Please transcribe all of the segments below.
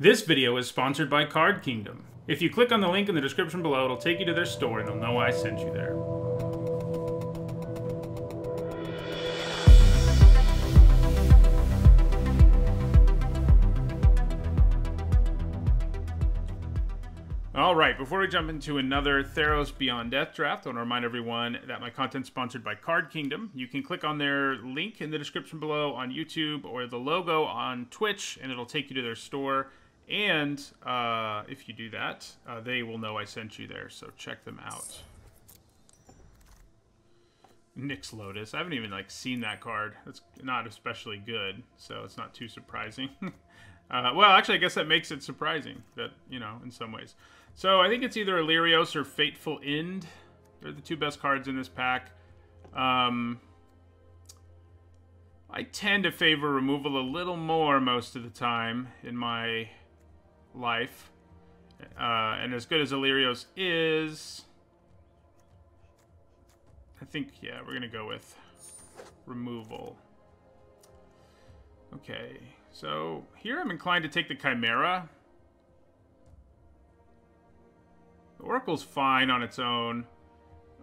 This video is sponsored by Card Kingdom. If you click on the link in the description below, it'll take you to their store and they'll know I sent you there. All right, before we jump into another Theros Beyond Death draft, I want to remind everyone that my content's sponsored by Card Kingdom. You can click on their link in the description below on YouTube or the logo on Twitch, and it'll take you to their store. And uh, if you do that, uh, they will know I sent you there, so check them out. Nyx Lotus. I haven't even like seen that card. It's not especially good, so it's not too surprising. uh, well, actually, I guess that makes it surprising that you know in some ways. So I think it's either Alirios or Fateful End. They're the two best cards in this pack. Um, I tend to favor removal a little more most of the time in my life. Uh, and as good as Alirios is, I think, yeah, we're going to go with removal. Okay, so here I'm inclined to take the Chimera. The Oracle's fine on its own,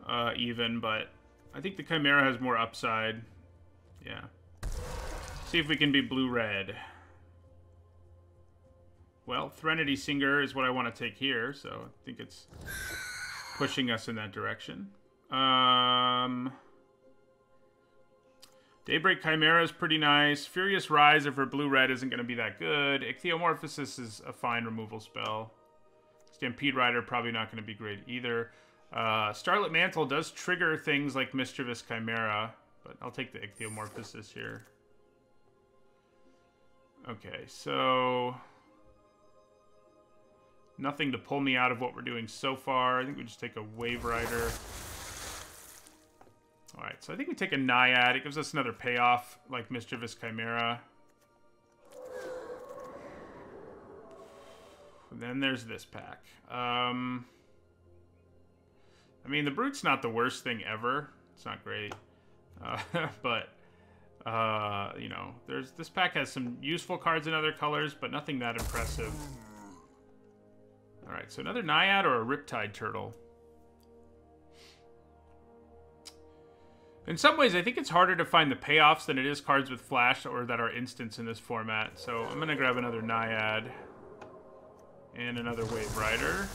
uh, even, but I think the Chimera has more upside. Yeah. See if we can be blue-red. Well, Threnody Singer is what I want to take here, so I think it's pushing us in that direction. Um, Daybreak Chimera is pretty nice. Furious Rise, if her blue-red isn't going to be that good. Ichthyomorphosis is a fine removal spell. Stampede Rider probably not going to be great either. Uh, Starlit Mantle does trigger things like Mischievous Chimera, but I'll take the Ichthyomorphosis here. Okay, so... Nothing to pull me out of what we're doing so far. I think we just take a Wave Rider. Alright, so I think we take a Naiad. It gives us another payoff, like Mischievous Chimera. And then there's this pack. Um, I mean, the Brute's not the worst thing ever. It's not great. Uh, but, uh, you know, there's this pack has some useful cards in other colors, but nothing that impressive. Alright, so another Naiad or a Riptide Turtle. In some ways, I think it's harder to find the payoffs than it is cards with Flash or that are instants in this format. So I'm going to grab another Naiad. And another Wave Rider.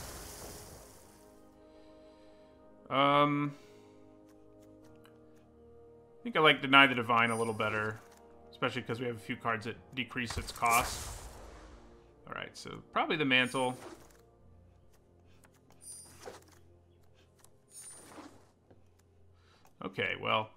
Um, I think I like Deny the Divine a little better. Especially because we have a few cards that decrease its cost. Alright, so probably the Mantle. Okay, well,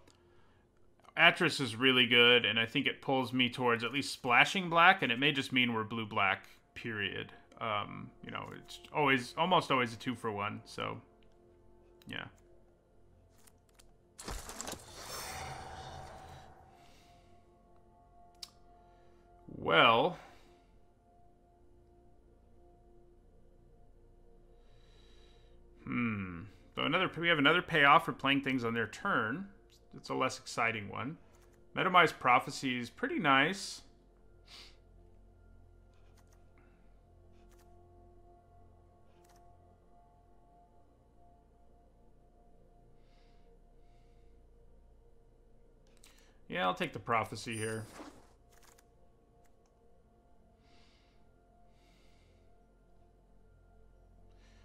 Atris is really good, and I think it pulls me towards at least splashing black, and it may just mean we're blue-black, period. Um, you know, it's always, almost always a two for one, so, yeah. Well... Hmm. So another we have another payoff for playing things on their turn. It's a less exciting one. Medomai's Prophecy is pretty nice. Yeah, I'll take the Prophecy here.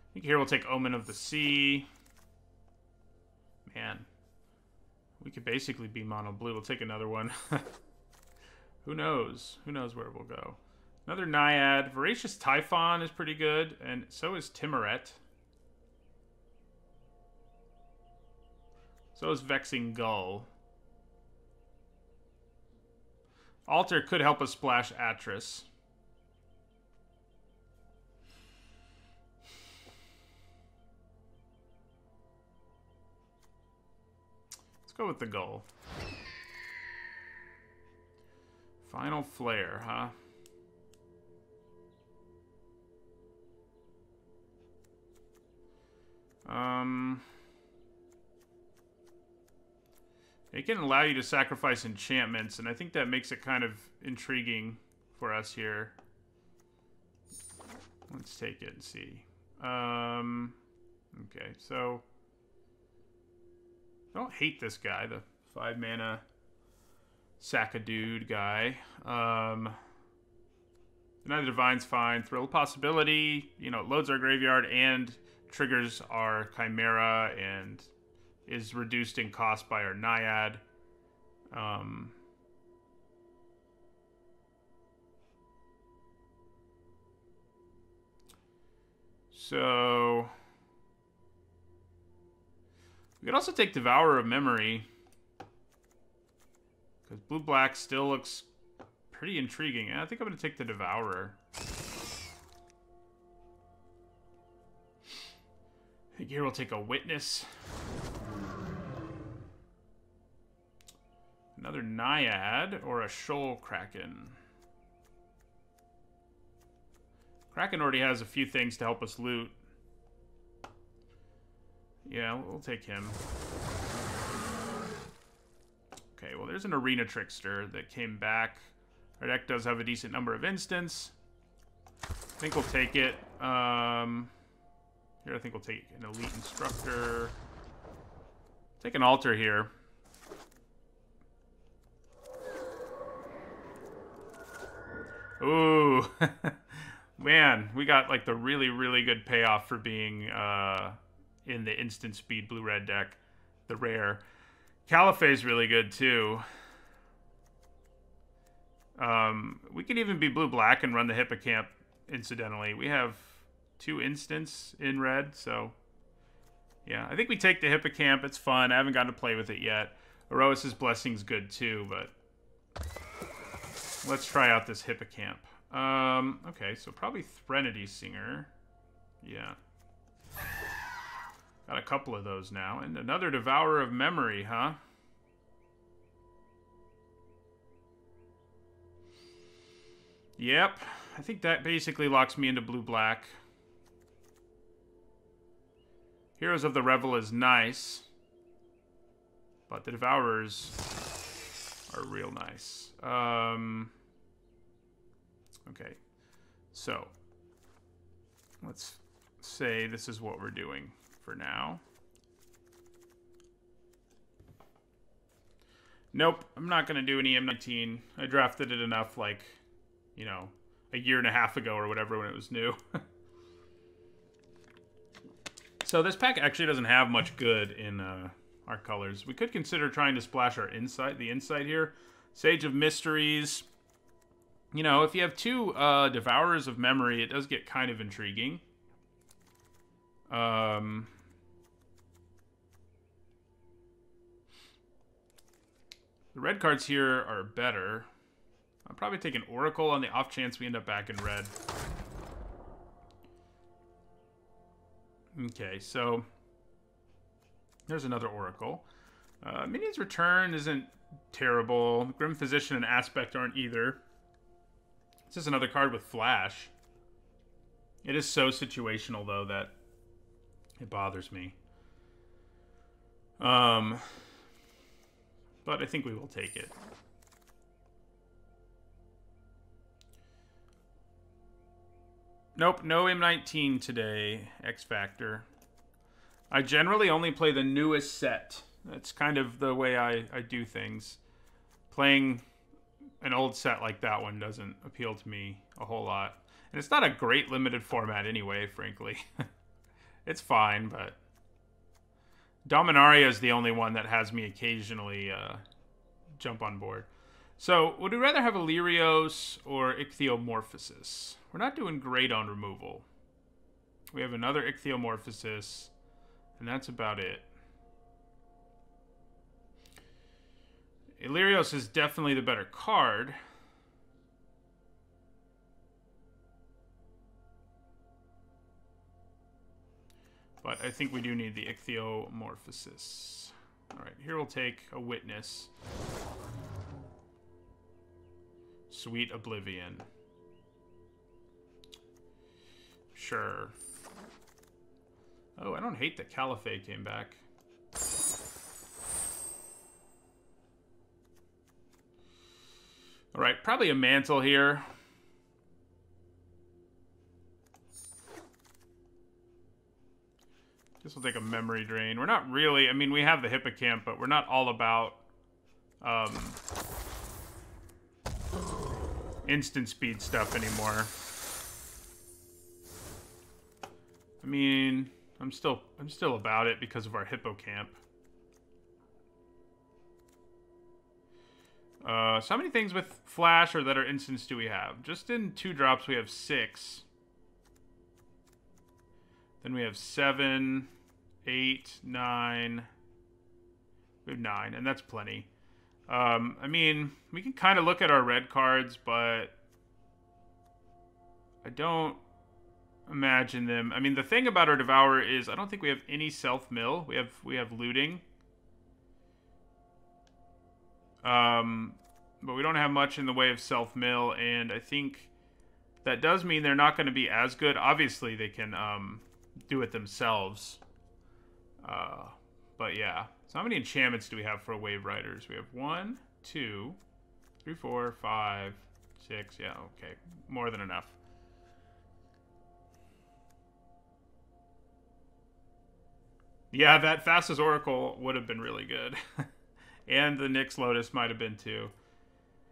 I think here we'll take Omen of the Sea. We could basically be mono blue. We'll take another one. Who knows? Who knows where we'll go? Another Naiad. Voracious Typhon is pretty good, and so is Tymaret. So is Vexing Gull. Altar could help us splash Atris. Go with the goal. Final flare, huh? Um... It can allow you to sacrifice enchantments, and I think that makes it kind of intriguing for us here. Let's take it and see. Um, okay, so I don't hate this guy, the five mana sack a dude guy. Um, the Divine's fine. Thrill Possibility, you know, loads our graveyard and triggers our Chimera and is reduced in cost by our Naiad. Um, so we could also take Devourer of Memory because blue black still looks pretty intriguing. I think I'm going to take the Devourer. Here we'll take a Witness. Another Naiad or a Shoal Kraken. Kraken already has a few things to help us loot. Yeah, we'll take him. Okay, well, there's an Arena Trickster that came back. Our deck does have a decent number of instants. I think we'll take it. Um, here, I think we'll take an Elite Instructor. Take an Altar here. Ooh. Man, we got like the really, really good payoff for being uh, in the instant speed blue red deck, the rare. Callaphe's really good too. Um, we could even be blue black and run the Hippocamp incidentally. We have two instants in red, so yeah, I think we take the Hippocamp. It's fun. I haven't gotten to play with it yet. Iroas's Blessing's good too, but let's try out this Hippocamp. Um, okay, so probably Threnody Singer. Yeah. Got a couple of those now. And another Devourer of Memory, huh? Yep. I think that basically locks me into blue-black. Heroes of the Revel is nice. But the Devourers are real nice. Um, okay. So, let's say this is what we're doing for now. Nope, I'm not going to do any M19. I drafted it enough, like, you know, a year and a half ago or whatever when it was new. so this pack actually doesn't have much good in uh, our colors. We could consider trying to splash our insight, the insight here. Sage of Mysteries. You know, if you have two uh, Devourers of Memory, it does get kind of intriguing. Um, the red cards here are better. I'll probably take an Oracle on the off chance we end up back in red. Okay, so there's another Oracle. Uh, Minion's Return isn't terrible. Grim Physician and Aspect aren't either. This is another card with Flash. It is so situational, though, that it bothers me. Um, but I think we will take it. Nope, no M19 today, X Factor. I generally only play the newest set. That's kind of the way I, I do things. Playing an old set like that one doesn't appeal to me a whole lot. And it's not a great limited format anyway, frankly. it's fine, but Dominaria is the only one that has me occasionally uh, jump on board. So, would we rather have Alirios or Ichthyomorphosis? We're not doing great on removal. We have another Ichthyomorphosis, and that's about it. Alirios is definitely the better card. But I think we do need the ichthyomorphosis. Alright, here we'll take a witness. Sweet Oblivion. Sure. Oh, I don't hate that Callaphe came back. Alright, probably a mantle here. Guess we'll take a memory drain. We're not really, I mean, we have the hippocamp, but we're not all about um, instant speed stuff anymore. I mean, I'm still I'm still about it because of our hippocamp. Uh, so how many things with flash or that are instants do we have? Just in two drops we have six. Then we have seven, eight, nine. We have nine, and that's plenty. Um, I mean, we can kind of look at our red cards, but I don't imagine them. I mean, the thing about our Devourer is I don't think we have any self-mill. We have we have looting. Um, but we don't have much in the way of self-mill, and I think that does mean they're not going to be as good. Obviously, they can um, do it themselves. Uh, but yeah. So how many enchantments do we have for Wave Riders? We have one, two, three, four, five, six. Yeah, okay. More than enough. Yeah, that Thassa's Oracle would have been really good. and the Nyx Lotus might have been too.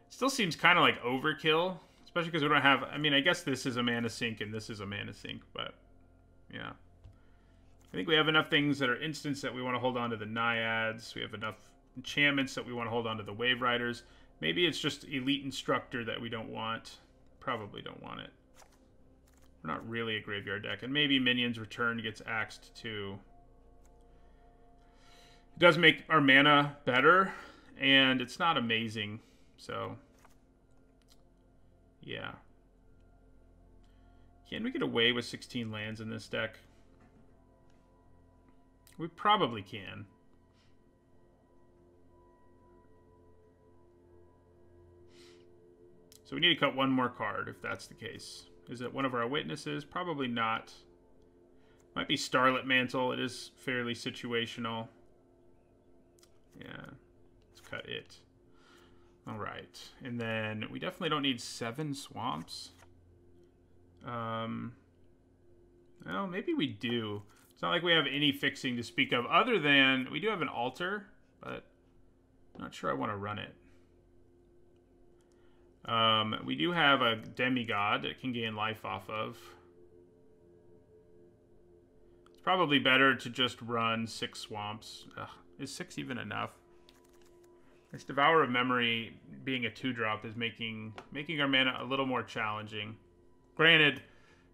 Still seems kind of like overkill, especially because we don't have... I mean, I guess this is a mana sink and this is a mana sink, but yeah. I think we have enough things that are instants that we want to hold on to the Naiads. We have enough enchantments that we want to hold on to the Wave Riders. Maybe it's just Elite Instructor that we don't want. Probably don't want it. We're not really a graveyard deck. And maybe Minions Return gets axed too. It does make our mana better, and it's not amazing. So, yeah. Can we get away with 16 lands in this deck? We probably can. So we need to cut one more card if that's the case. Is it one of our witnesses? Probably not. Might be Starlit Mantle. It is fairly situational. Yeah. Let's cut it. All right. And then we definitely don't need seven swamps. Um, well, maybe we do. It's not like we have any fixing to speak of, other than we do have an altar, but I'm not sure I want to run it. Um, we do have a demigod that can gain life off of. It's probably better to just run six swamps. Ugh, is six even enough? This Devour of Memory being a two-drop is making making our mana a little more challenging. Granted,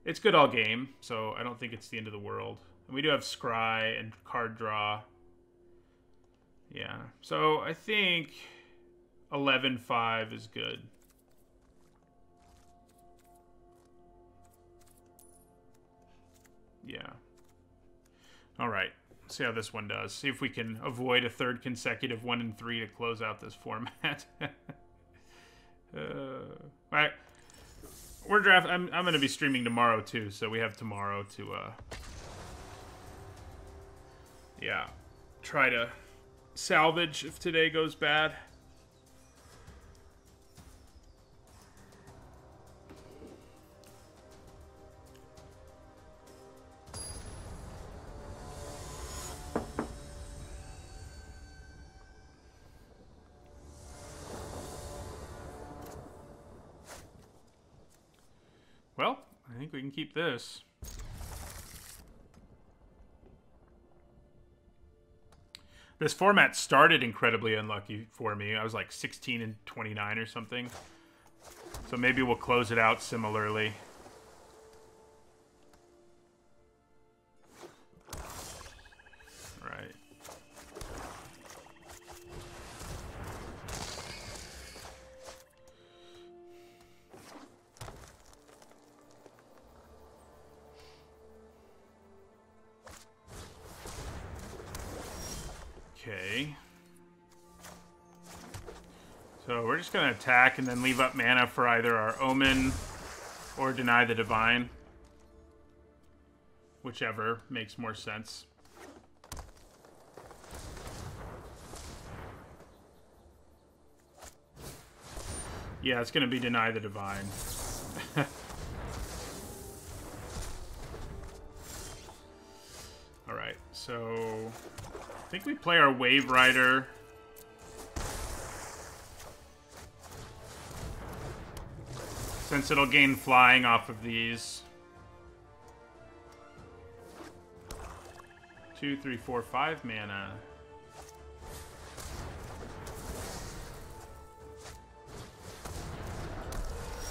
it's good all game, so I don't think it's the end of the world. We do have Scry and card draw. Yeah. So I think 11-5 is good. Yeah. All right. see how this one does. See if we can avoid a third consecutive one and three to close out this format. uh, all right. We're draft. I'm I'm gonna be streaming tomorrow too, so we have tomorrow to uh yeah, try to salvage if today goes bad. Well, I think we can keep this. This format started incredibly unlucky for me. I was like 16 and 29 or something. So maybe we'll close it out similarly. Attack and then leave up mana for either our Omen or Deny the Divine. Whichever makes more sense. Yeah, it's going to be Deny the Divine. Alright. So... I think we play our Wave Rider. Since it'll gain flying off of these. Two, three, four, five mana.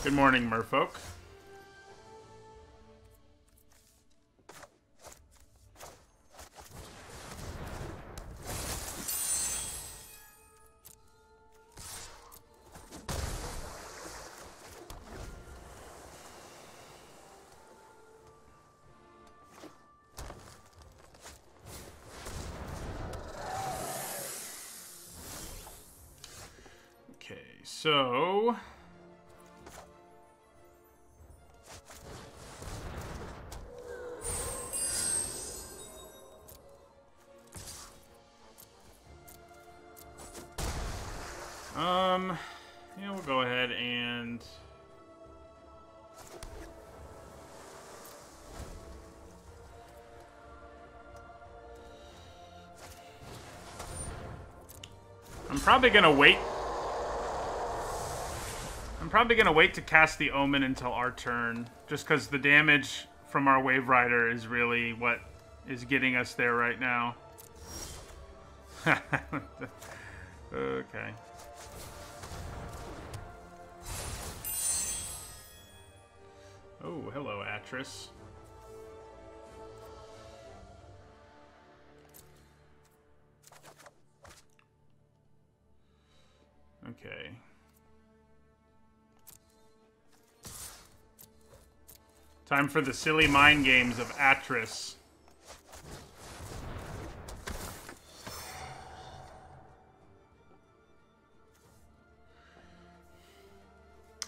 Good morning, merfolk. I'm probably gonna wait. I'm probably gonna wait to cast the Omen until our turn, just because the damage from our Wave Rider is really what is getting us there right now. okay. Oh, hello, Atris. Time for the silly mind games of Atris.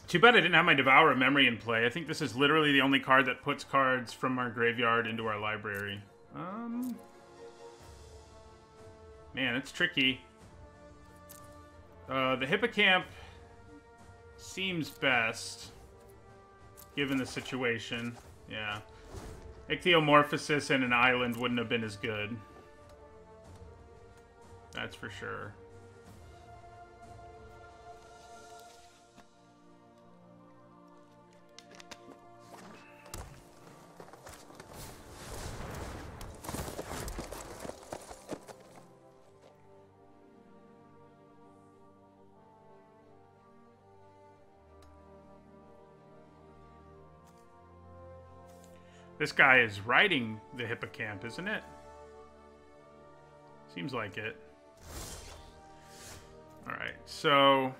Too bad I didn't have my Devour Memory in play. I think this is literally the only card that puts cards from our graveyard into our library. Um, man, it's tricky. Uh, the Hippocamp seems best, given the situation. Yeah. Ichthyomorphosis and an island wouldn't have been as good. That's for sure. This guy is riding the hippocamp, isn't it? Seems like it. Alright, so...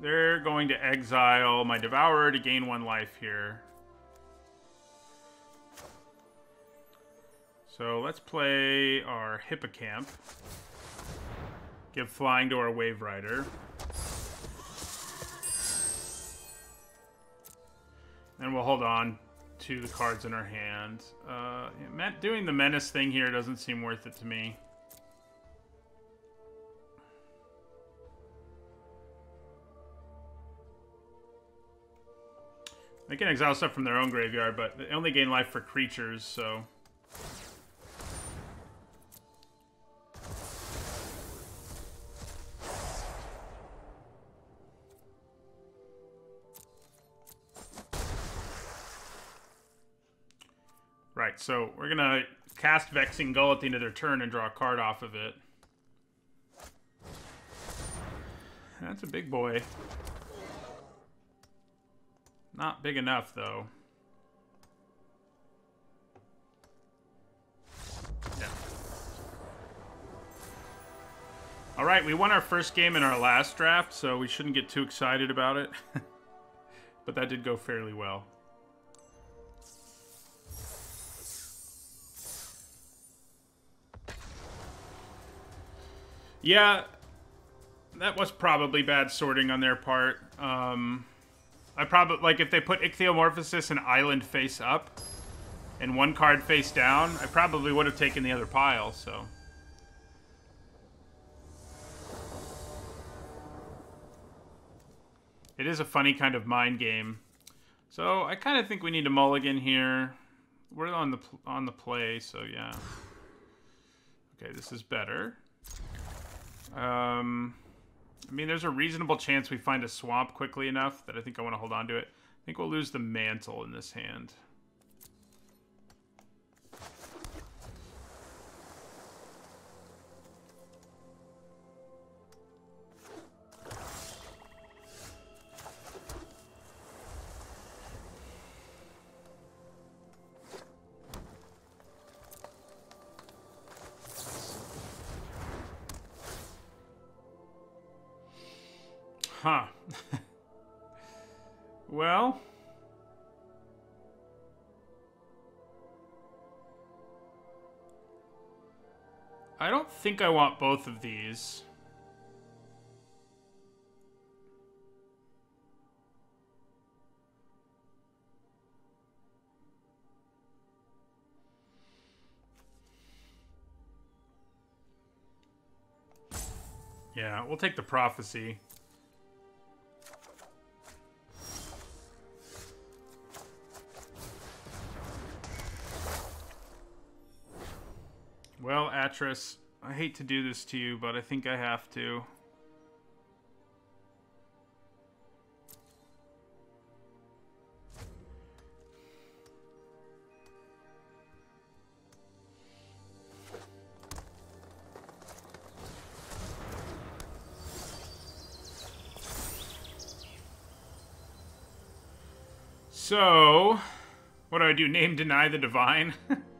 They're going to exile my Devourer to gain one life here. So let's play our Hippocamp. Give flying to our Wave Rider. And we'll hold on to the cards in our hand. Uh, doing the Menace thing here doesn't seem worth it to me. They can exile stuff from their own graveyard, but they only gain life for creatures, so... Right, so we're gonna cast Vexing Gull at the end of their turn and draw a card off of it. That's a big boy. Not big enough, though. Yeah. Alright, we won our first game in our last draft, so we shouldn't get too excited about it. but that did go fairly well. Yeah, that was probably bad sorting on their part. Um, I probably like if they put Ichthyomorphosis and Island face up, and one card face down, I probably would have taken the other pile. So. It is a funny kind of mind game. So I kind of think we need a mulligan here. we're on the on the play, so yeah. Okay, this is better. Um, I mean, there's a reasonable chance we find a swamp quickly enough that I think I want to hold on to it. I think we'll lose the mantle in this hand. I want both of these. Yeah, we'll take the prophecy. Well, Atris, I hate to do this to you, but I think I have to. So, what do I do? Name deny the divine?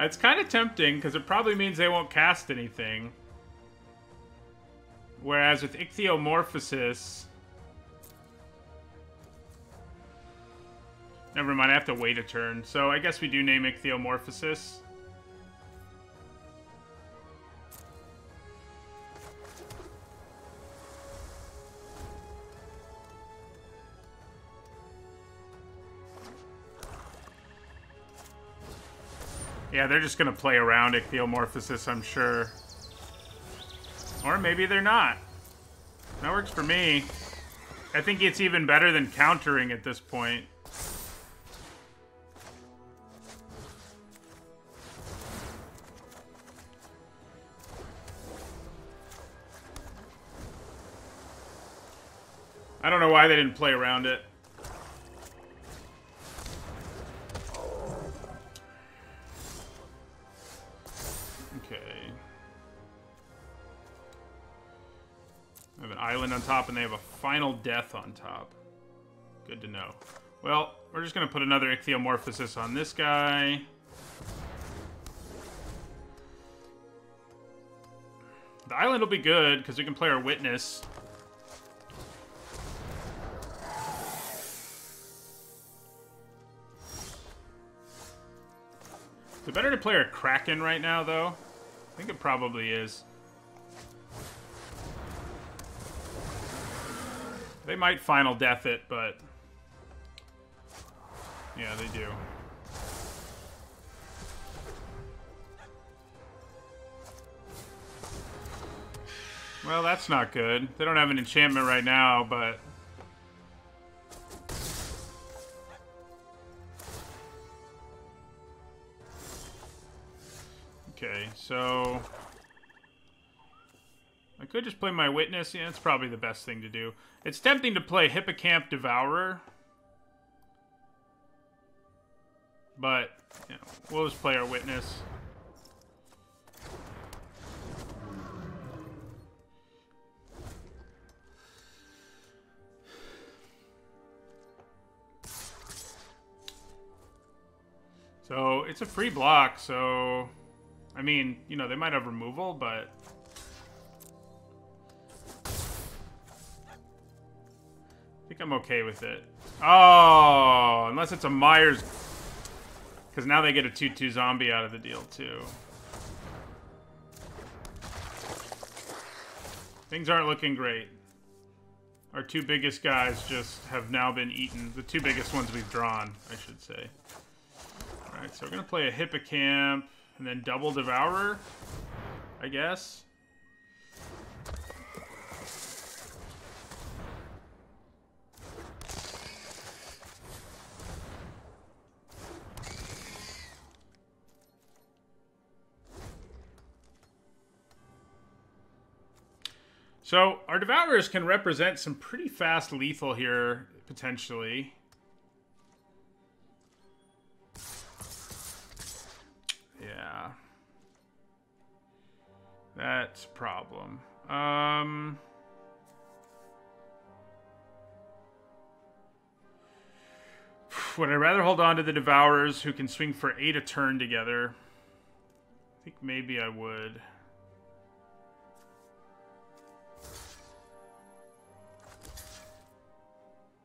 It's kind of tempting, because it probably means they won't cast anything. Whereas with Ichthyomorphosis... Never mind, I have to wait a turn. So I guess we do name Ichthyomorphosis. Yeah, they're just gonna play around Ichthyomorphosis, I'm sure. Or maybe they're not. That works for me. I think it's even better than countering at this point. I don't know why they didn't play around it. Island on top, and they have a final death on top. Good to know. Well, we're just going to put another ichthyomorphosis on this guy. The island will be good, because we can play our witness. Is it better to play our Kraken right now, though? I think it probably is. They might final death it, but... Yeah, they do. Well, that's not good. They don't have an enchantment right now, but... so... I could just play my Witness. Yeah, that's probably the best thing to do. It's tempting to play Hippocamp Devourer. But, you know, we'll just play our Witness. So, it's a free block, so... I mean, you know, they might have removal, but... I think I'm okay with it. Oh, unless it's a Myers. Because now they get a 2-2 zombie out of the deal, too. Things aren't looking great. Our two biggest guys just have now been eaten. The two biggest ones we've drawn, I should say. Alright, so we're going to play a Hippocamp and then double Devourer, I guess. So our Devourers can represent some pretty fast lethal here, potentially. That's a problem. Um... Would I rather hold on to the Devourers who can swing for 8 a turn together? I think maybe I would.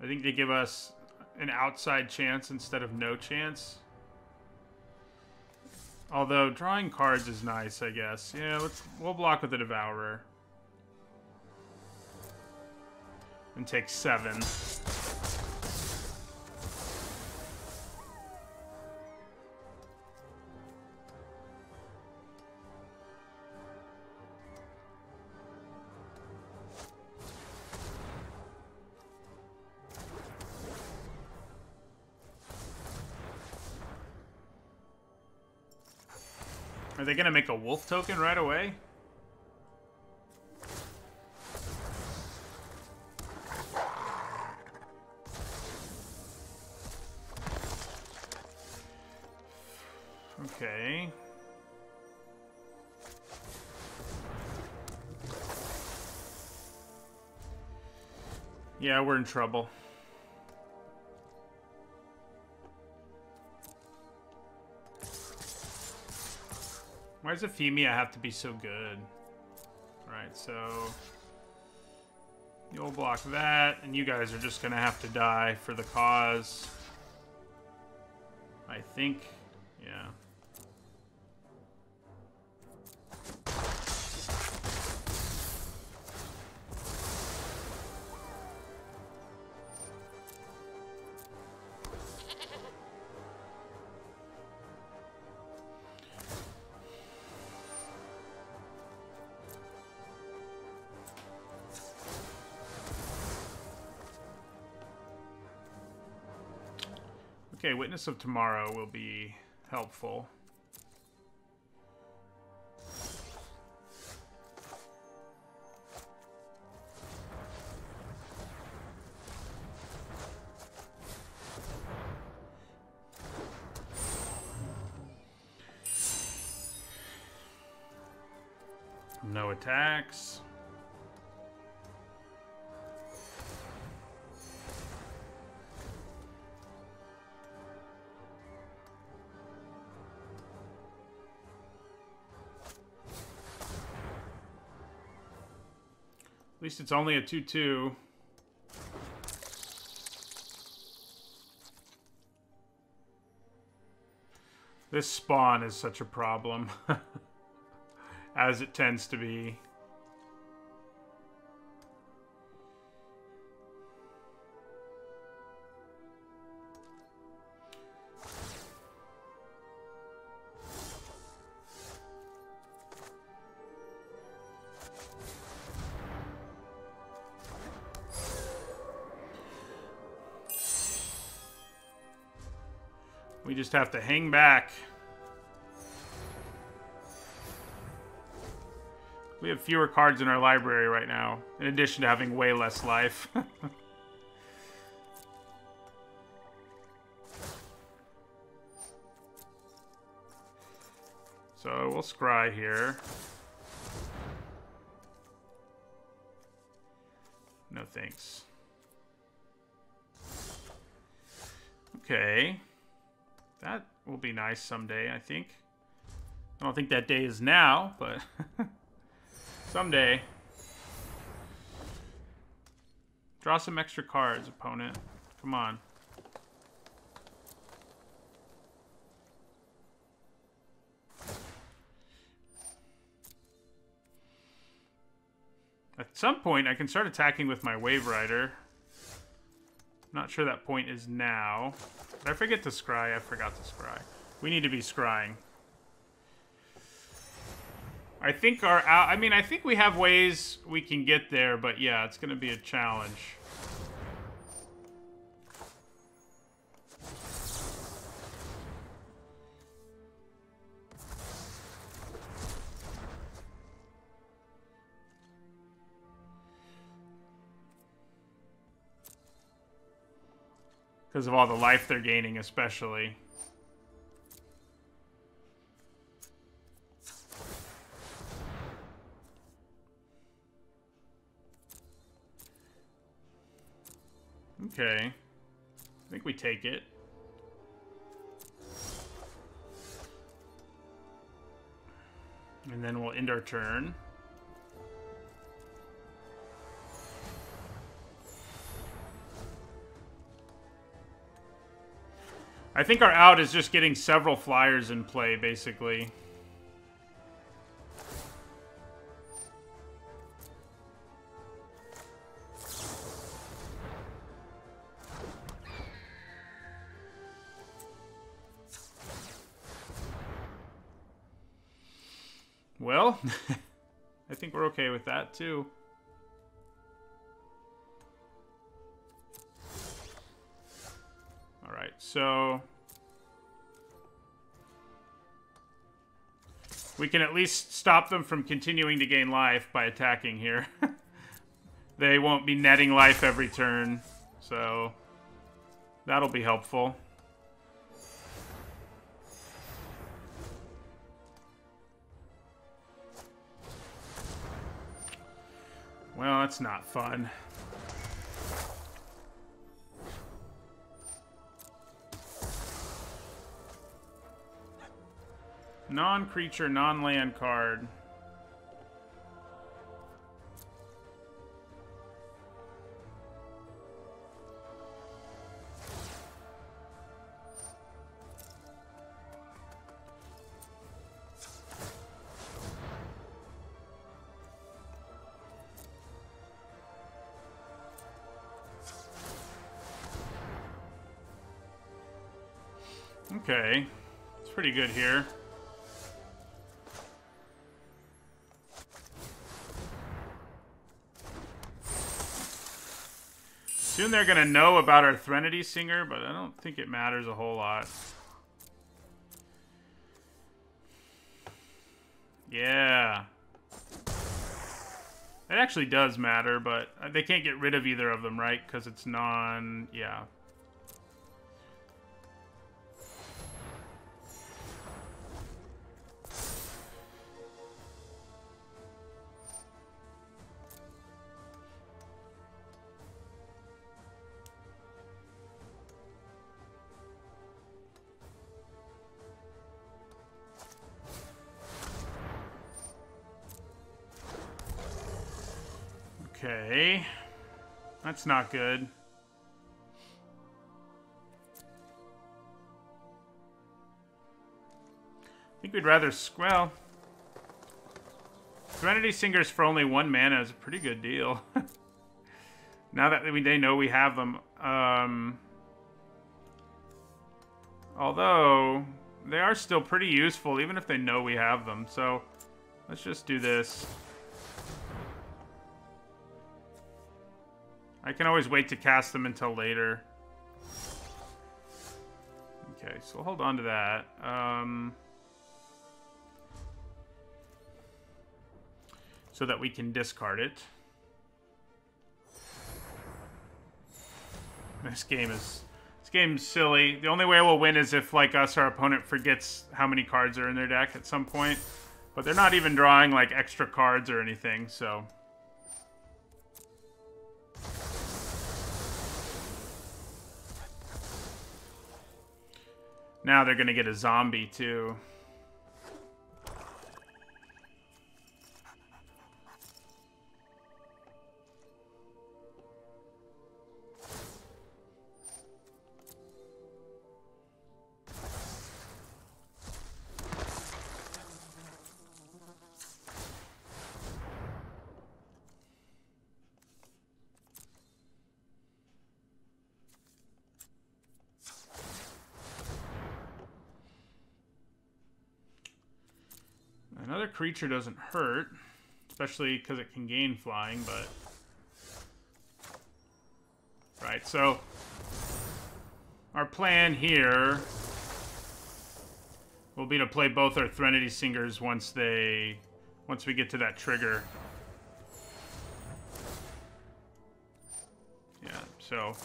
I think they give us an outside chance instead of no chance. Although drawing cards is nice, I guess. Yeah, let's we'll block with the Devourer. And take seven. Are they gonna make a wolf token right away? Okay. Yeah, we're in trouble. Why does Aphemia have to be so good? Alright, so... You'll block that, and you guys are just gonna have to die for the cause. I think. Yeah. Witness of Tomorrow will be helpful. Least it's only a 2-2. This spawn is such a problem. As it tends to be. Just have to hang back. We have fewer cards in our library right now, in addition to having way less life. so we'll scry here. No thanks. Okay. That will be nice someday, I think. I don't think that day is now, but someday. Draw some extra cards, opponent. Come on. At some point, I can start attacking with my Wave Rider. Not sure that point is now. Did I forget to scry? I forgot to scry. We need to be scrying. I think our... I mean, I think we have ways we can get there, but yeah, it's going to be a challenge. Because of all the life they're gaining, especially. Okay. I think we take it. And then we'll end our turn. I think our out is just getting several flyers in play, basically. Well, I think we're okay with that, too. So... We can at least stop them from continuing to gain life by attacking here. they won't be netting life every turn, so... That'll be helpful. Well, that's not fun. Non-creature, non-land card. Okay. It's pretty good here. They're going to know about our Threnody Singer, but I don't think it matters a whole lot. Yeah. It actually does matter, but uh, they can't get rid of either of them, right? Because it's non... Yeah. Not good. I think we'd rather... Well... Threnody Singers for only one mana is a pretty good deal. now that they know we have them. Um, although, they are still pretty useful, even if they know we have them. So, let's just do this. I can always wait to cast them until later. Okay, so we'll hold on to that. Um, so that we can discard it. This game is this game's silly. The only way we'll win is if, like us, our opponent forgets how many cards are in their deck at some point. But they're not even drawing like extra cards or anything, so Now they're gonna get a zombie too. Creature doesn't hurt, especially because it can gain flying, but... Right, so... Our plan here will be to play both our Threnody Singers once they... Once we get to that trigger. Yeah, so...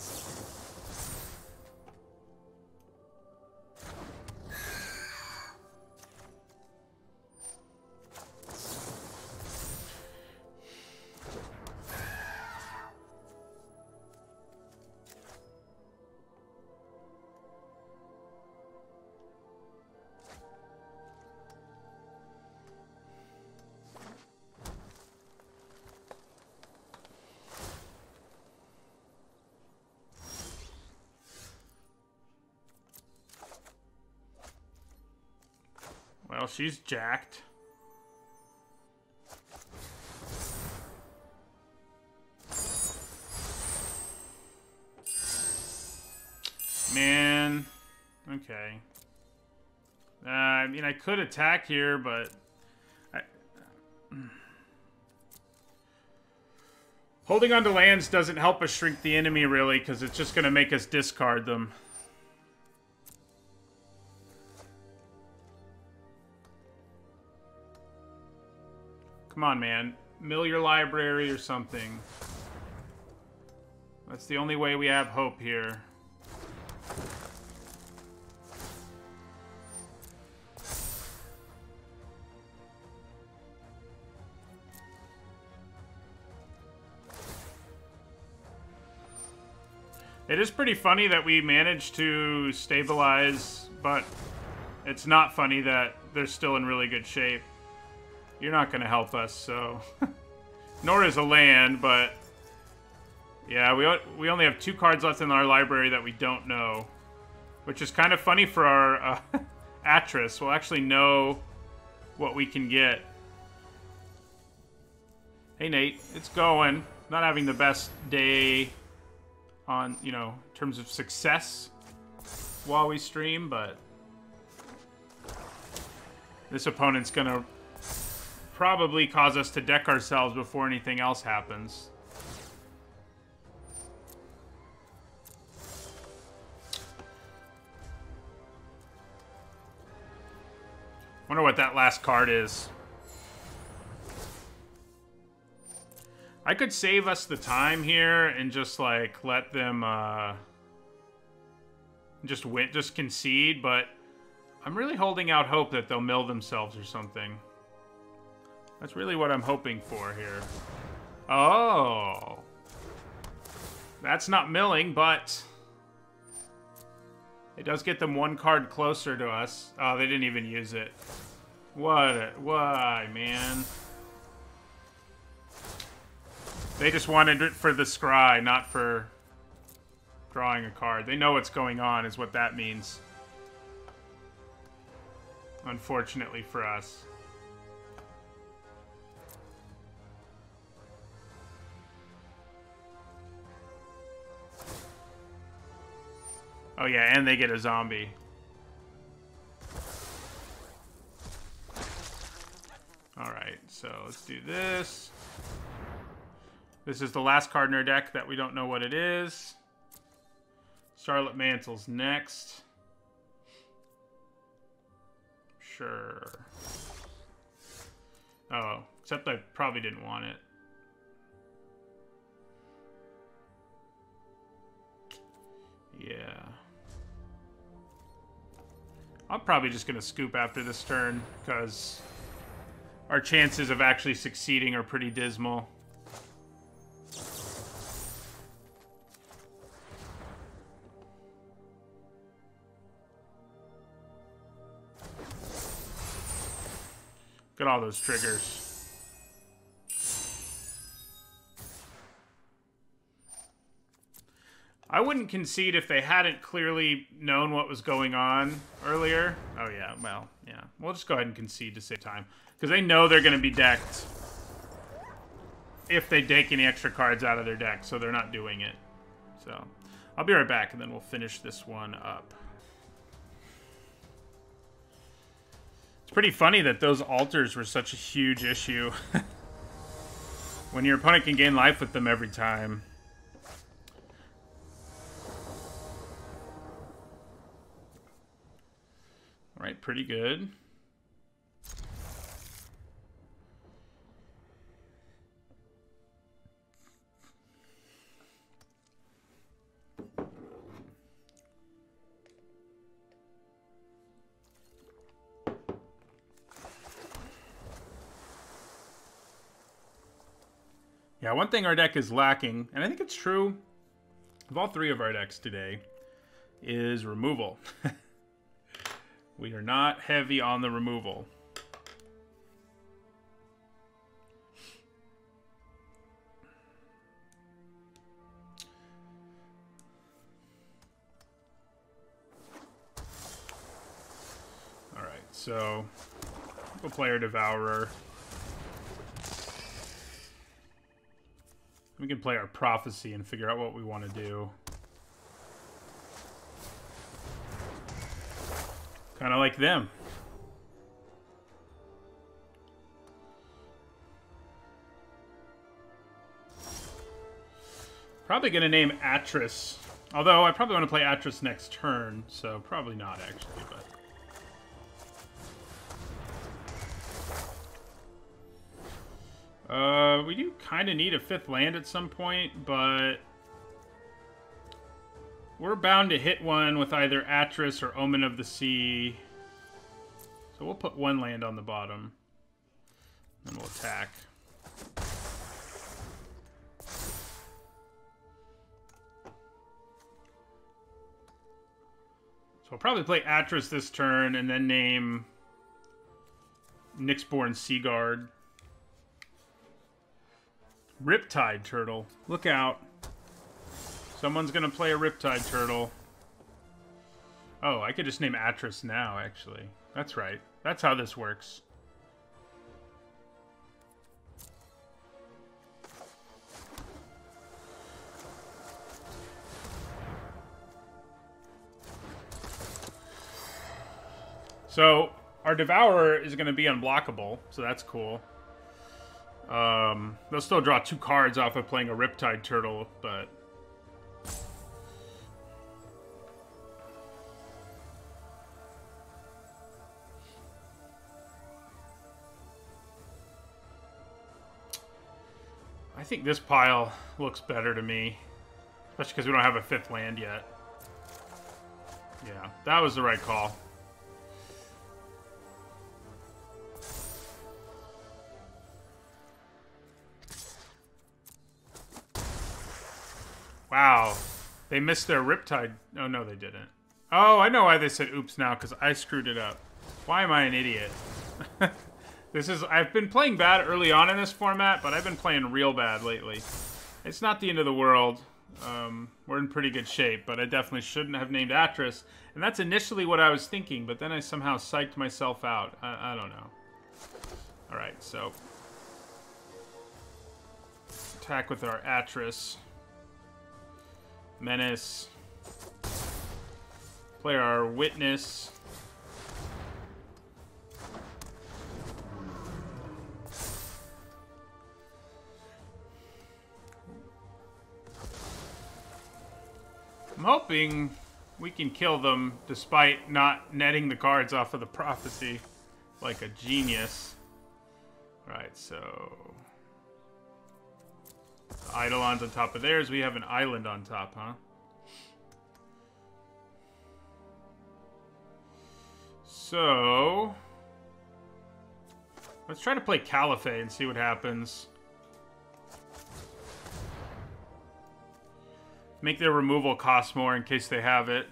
she's jacked. Man. Okay. Uh, I mean, I could attack here, but... I... Holding on to lands doesn't help us shrink the enemy, really, because it's just going to make us discard them. Come on, man. Mill your library or something. That's the only way we have hope here. It is pretty funny that we managed to stabilize, but it's not funny that they're still in really good shape. You're not going to help us, so... Nor is a land, but... Yeah, we, we only have two cards left in our library that we don't know. Which is kind of funny for our uh, Atris. We'll actually know what we can get. Hey, Nate. It's going. Not having the best day on, you know, in terms of success while we stream, but this opponent's gonna probably cause us to deck ourselves before anything else happens. Wonder what that last card is. I could save us the time here and just like let them uh just win just concede, but I'm really holding out hope that they'll mill themselves or something. That's really what I'm hoping for here. Oh. That's not milling, but it does get them one card closer to us. Oh, they didn't even use it. What? why, man? They just wanted it for the scry, not for drawing a card. They know what's going on, is what that means. Unfortunately for us. Oh yeah, and they get a zombie. Alright, so let's do this. This is the last card in our deck that we don't know what it is. Charlotte Mantle's next. Sure. Oh, except I probably didn't want it. Yeah. I'm probably just going to scoop after this turn, because our chances of actually succeeding are pretty dismal. Look at all those triggers. I wouldn't concede if they hadn't clearly known what was going on earlier. Oh, yeah, well, yeah. We'll just go ahead and concede to save time. Because they know they're going to be decked if they take any extra cards out of their deck, so they're not doing it. So, I'll be right back, and then we'll finish this one up. It's pretty funny that those altars were such a huge issue. when your opponent can gain life with them every time. Alright, pretty good. Yeah, one thing our deck is lacking, and I think it's true of all three of our decks today, is removal. We are not heavy on the removal. All right, so We'll play our Devourer. We can play our Prophecy and figure out what we want to do. Kind of like them. Probably going to name Atris. Although, I probably want to play Atris next turn, so probably not, actually, but... Uh, we do kind of need a fifth land at some point, but... We're bound to hit one with either Atris or Omen of the Sea. So we'll put one land on the bottom. And we'll attack. So I'll probably play Atris this turn and then name Nyxborn Seaguard. Riptide Turtle. Look out. Someone's gonna play a Riptide Turtle. Oh, I could just name Atris now, actually. That's right. That's how this works. So our Devourer is going to be unblockable, so that's cool. Um, they'll still draw two cards off of playing a Riptide Turtle, but... think this pile looks better to me. Especially because we don't have a fifth land yet. Yeah, that was the right call. Wow. They missed their Riptide. Oh, no, they didn't. Oh, I know why they said oops now, because I screwed it up. Why am I an idiot? this is... I've been playing bad early on in this format, but I've been playing real bad lately. It's not the end of the world. Um, we're in pretty good shape, but I definitely shouldn't have named Atris. And that's initially what I was thinking, but then I somehow psyched myself out. I, I don't know. Alright, so... Attack with our Atris. Menace. Play our Witness. I'm hoping we can kill them despite not netting the cards off of the prophecy like a genius. Alright, so Eidolons on top of theirs. We have an island on top, huh? So... Let's try to play Callaphe and see what happens. Make their removal cost more in case they have it.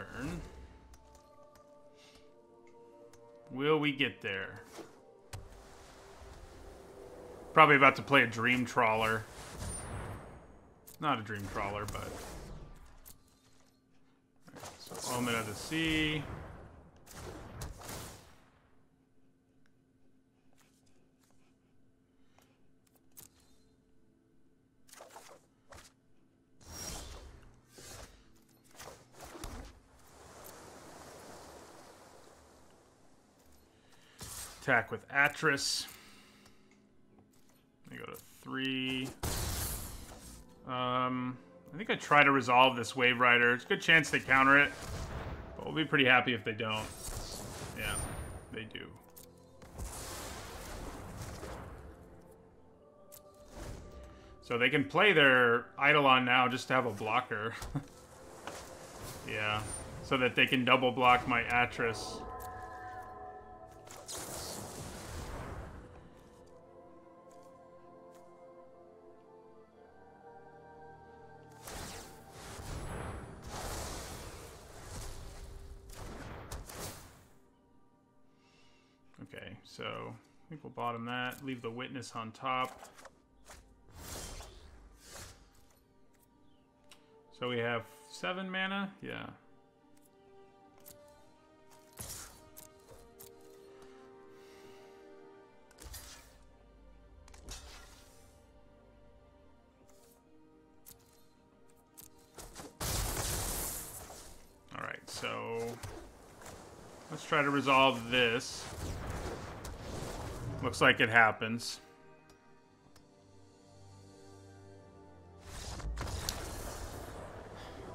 Turn. Will we get there? Probably about to play a Dream Trawler. Not a Dream Trawler, but... Right, so Omen of the Sea. Attack with Atris. I go to three. Um, I think I try to resolve this Wave Rider. It's a good chance they counter it, but we'll be pretty happy if they don't. Yeah, they do. So they can play their Eidolon now just to have a blocker. yeah. So that they can double block my Atris. We'll bottom that, leave the witness on top. So we have seven mana? Yeah. Alright, so let's try to resolve this. Looks like it happens.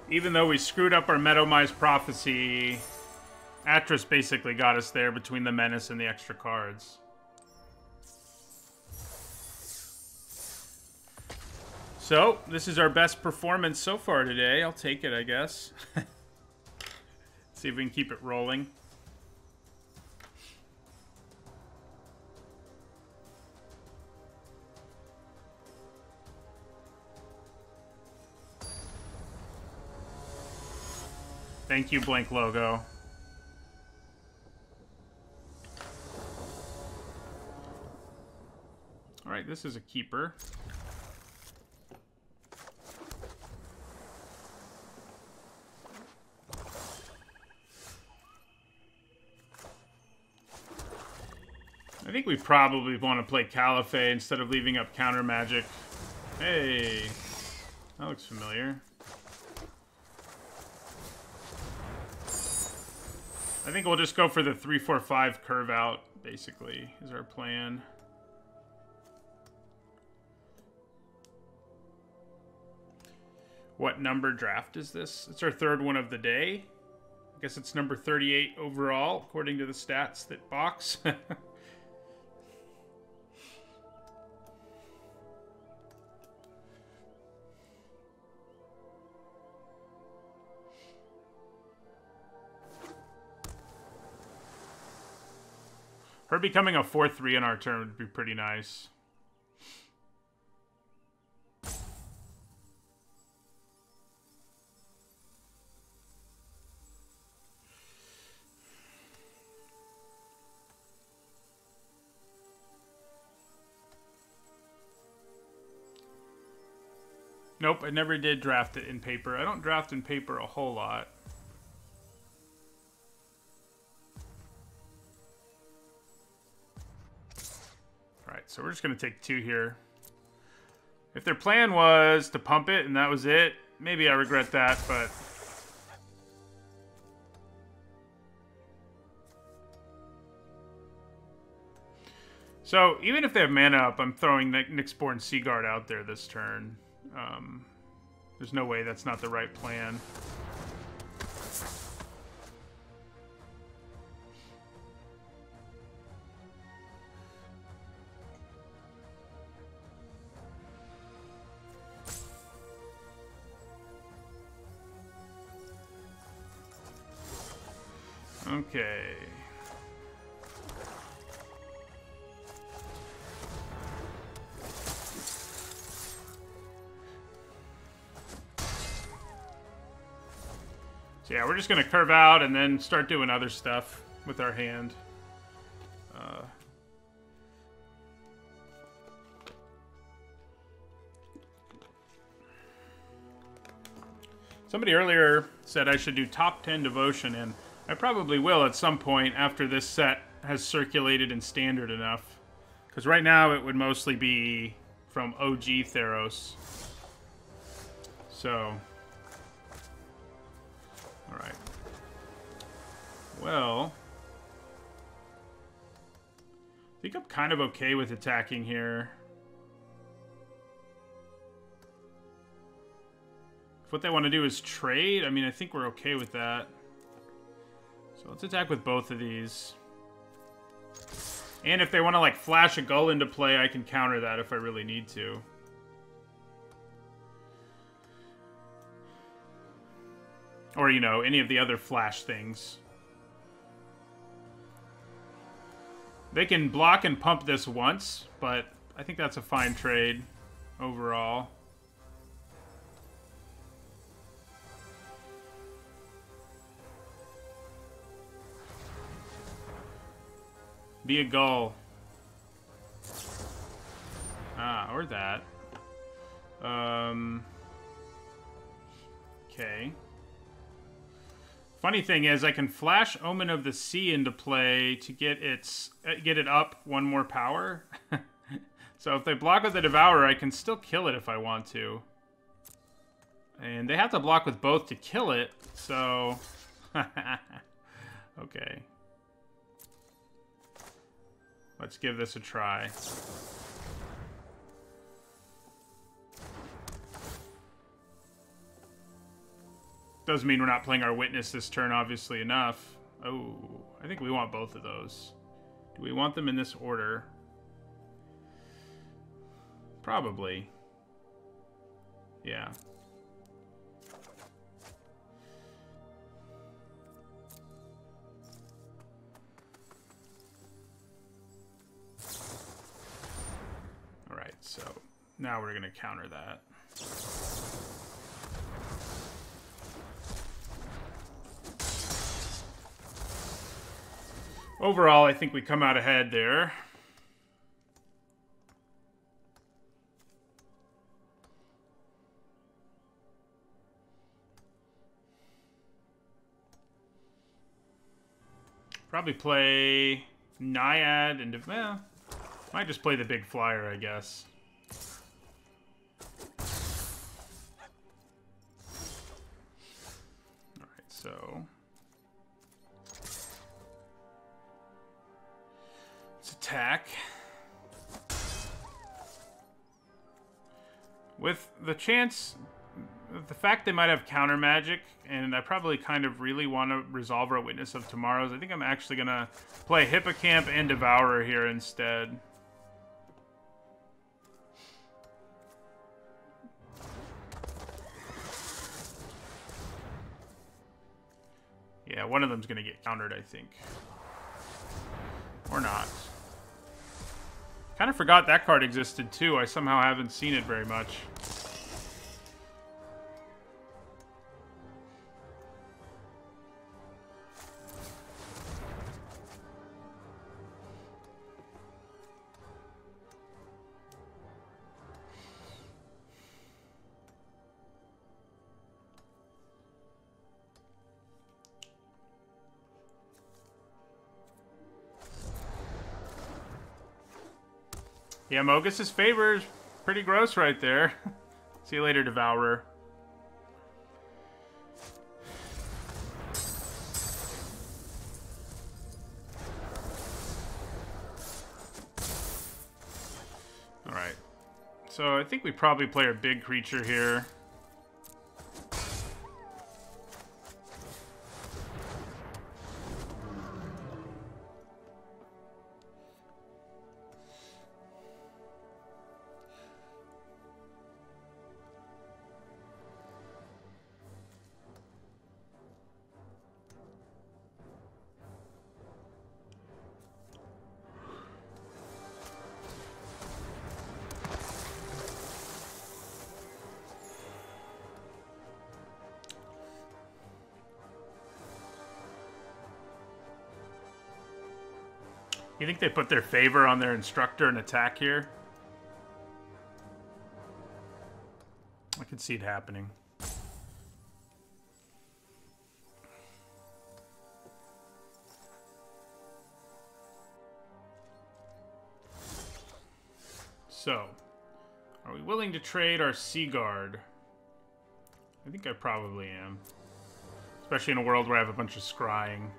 even though we screwed up our Medomai's Prophecy, Atris basically got us there between the Menace and the extra cards. So, this is our best performance so far today. I'll take it, I guess. See if we can keep it rolling. Thank you, Blank Logo. Alright, this is a keeper. I think we probably want to play Callaphe instead of leaving up counter magic. Hey, that looks familiar. I think we'll just go for the 345 curve out, basically, is our plan. What number draft is this? It's our third one of the day. I guess it's number 38 overall, according to the stats that box. Her becoming a 4-3 in our turn would be pretty nice. Nope, I never did draft it in paper. I don't draft in paper a whole lot. So we're just going to take two here. If their plan was to pump it and that was it, maybe I regret that, but... So, even if they have mana up, I'm throwing Nyxborn Seaguard out there this turn. Um, there's no way that's not the right plan. Okay. So yeah, we're just going to curve out and then start doing other stuff with our hand. Uh, somebody earlier said I should do top 10 devotion, and I probably will at some point after this set has circulated in standard enough. Because right now it would mostly be from OG Theros. So. Alright. Well. I think I'm kind of okay with attacking here. If what they want to do is trade, I mean, I think we're okay with that. So let's attack with both of these. And if they want to, like, flash a gull into play, I can counter that if I really need to. Or, you know, any of the other flash things. They can block and pump this once, but I think that's a fine trade overall. Be a gull. Ah, or that. Um. Okay. Funny thing is, I can flash Omen of the Sea into play to get its uh, get it up one more power. so if they block with the Devourer, I can still kill it if I want to. And they have to block with both to kill it, so... okay. Let's give this a try. Doesn't mean we're not playing our Witness this turn, obviously enough. Oh, I think we want both of those. Do we want them in this order? Probably. Yeah. Now we're going to counter that. Overall, I think we come out ahead there. Probably play Naiad and... Well, eh, might just play the big flyer, I guess. So... attack. With the chance, the fact they might have counter magic, and I probably kind of really want to resolve our Witness of Tomorrows, I think I'm actually going to play Hippocamp and Devourer here instead. Yeah, one of them's going to get countered, I think. Or not. Kind of forgot that card existed too. I somehow haven't seen it very much. Yeah, Mogis's favor is pretty gross right there. See you later, Devourer. Alright. So I think we probably play our big creature here. They put their favor on their instructor and attack here? I can see it happening. So, are we willing to trade our Seaguard? I think I probably am. Especially in a world where I have a bunch of scrying.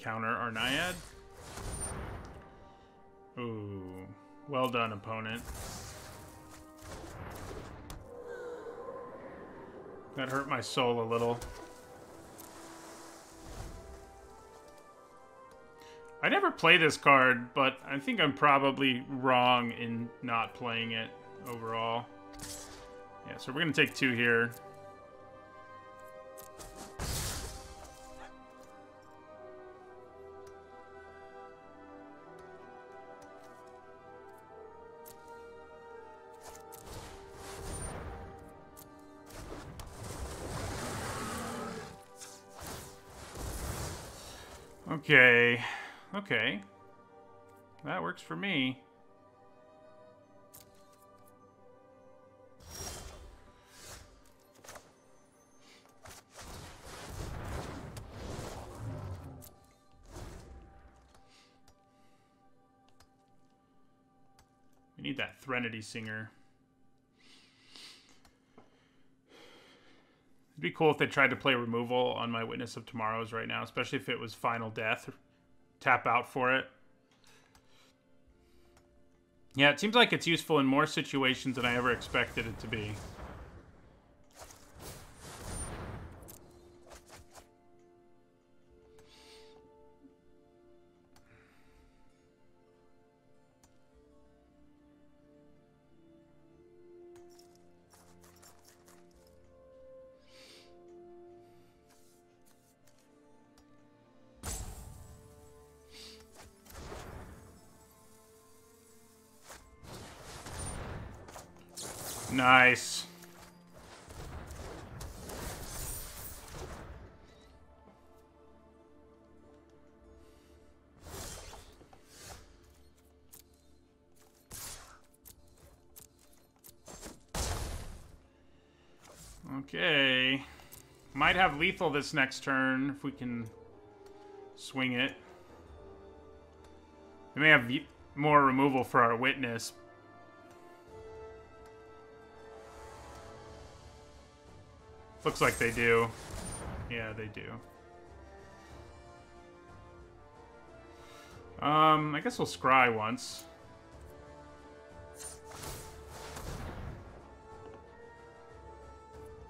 Counter our Naiad? Ooh. Well done, opponent. That hurt my soul a little. I never play this card, but I think I'm probably wrong in not playing it overall. Yeah, so we're going to take two here. Okay. That works for me. We need that Threnody Singer. It'd be cool if they tried to play removal on my Witness of Tomorrows right now, especially if it was Final Death. Tap out for it. Yeah, it seems like it's useful in more situations than I ever expected it to be. Lethal this next turn if we can swing it. We may have more removal for our witness, Looks like they do. Yeah, they do. Um, I guess we'll scry once.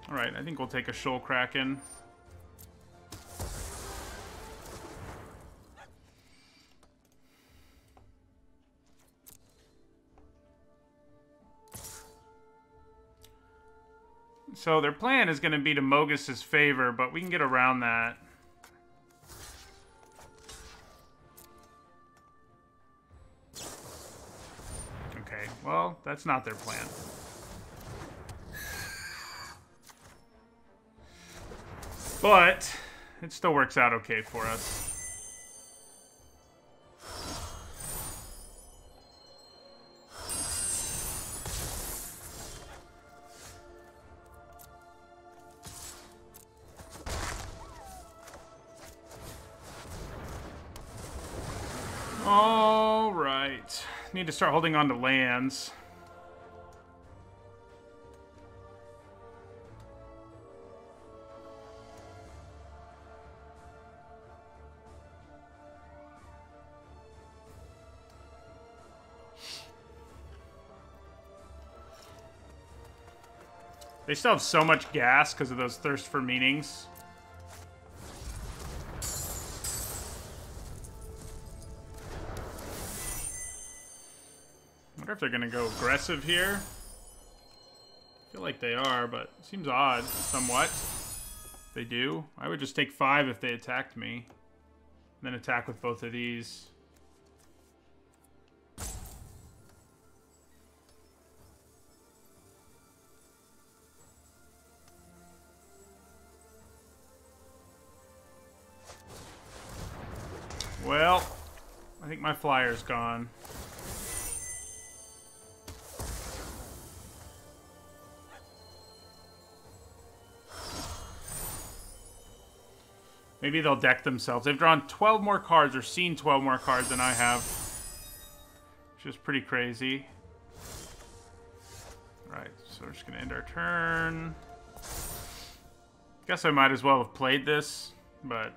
Alright, I think we'll take a Shoal Kraken. So their plan is going to be to Mogis's favor, but we can get around that. Okay, well, that's not their plan. But it still works out okay for us. Start holding on to lands. They still have so much gas because of those thirst for meanings. They're going to go aggressive here. I feel like they are, but seems odd somewhat. They do. I would just take five if they attacked me. then attack with both of these. Well, I think my flyer's gone. Maybe they'll deck themselves. They've drawn 12 more cards or seen 12 more cards than I have. Which is pretty crazy. Right, so we're just going to end our turn. Guess I might as well have played this, but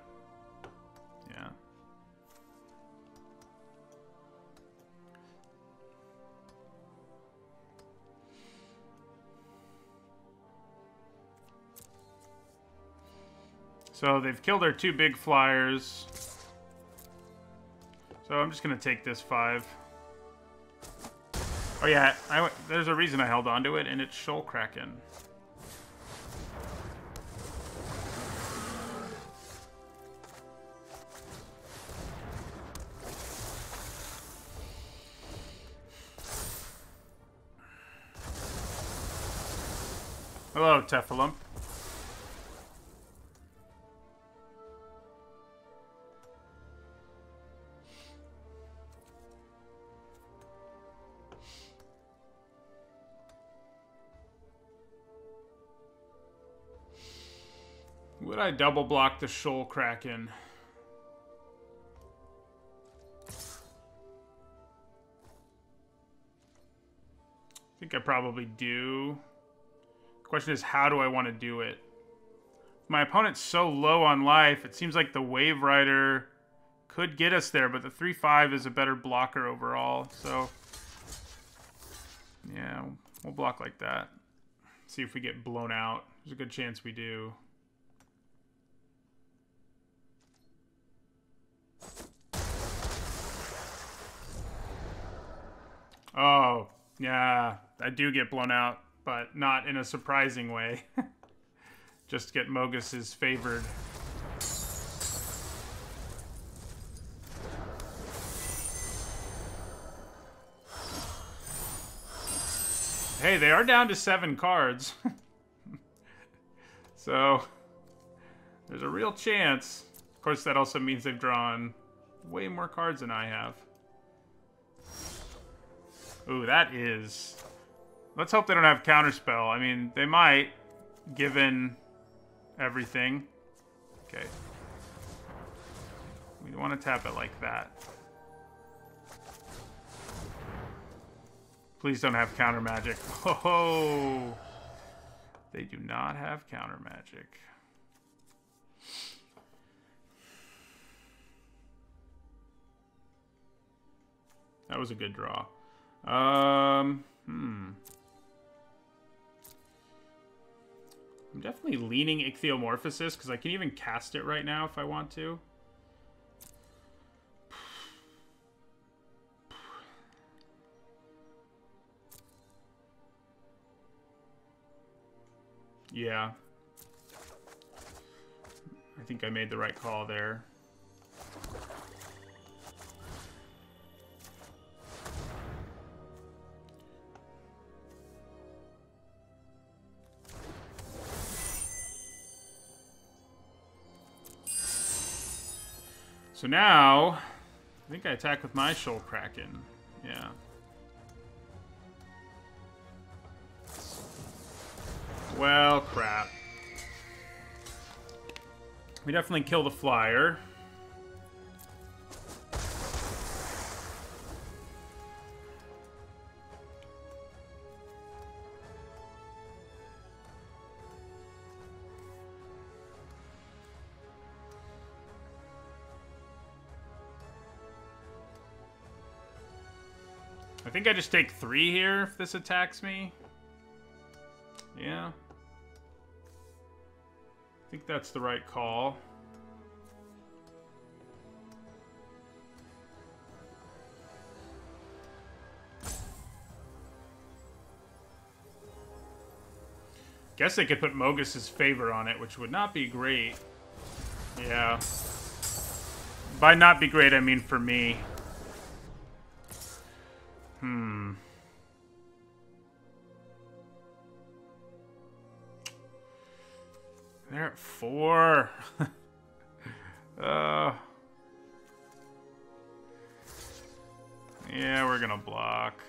So they've killed our two big flyers. So I'm just going to take this five. Oh yeah, I, there's a reason I held on to it, and it's Shoal Kraken. Hello, Tefalum. I double block the Shoal Kraken? I think I probably do. The Question is, how do I want to do it? My opponent's so low on life, it seems like the Wave Rider could get us there, but the 3-5 is a better blocker overall, so... Yeah, we'll block like that. See if we get blown out. There's a good chance we do. Oh, yeah, I do get blown out but not in a surprising way. Just get Mogis's favored. Hey, they are down to seven cards. so, there's a real chance. Of course, that also means they've drawn way more cards than I have. Ooh, that is Let's hope they don't have counterspell. I mean, they might, given everything. Okay. We want to tap it like that. Please don't have counter magic. Oh, they do not have counter magic. That was a good draw. Um, hmm. I'm definitely leaning Ichthyomorphosis, because I can even cast it right now if I want to. Yeah. I think I made the right call there. So now, I think I attack with my Shoal Kraken. Yeah. Well, crap. We definitely kill the flyer. Think I just take three here if this attacks me. Yeah. I think that's the right call. Guess they could put Mogis's favor on it, which would not be great. Yeah. By not be great, I mean for me. They're at four. uh. Yeah, we're gonna block.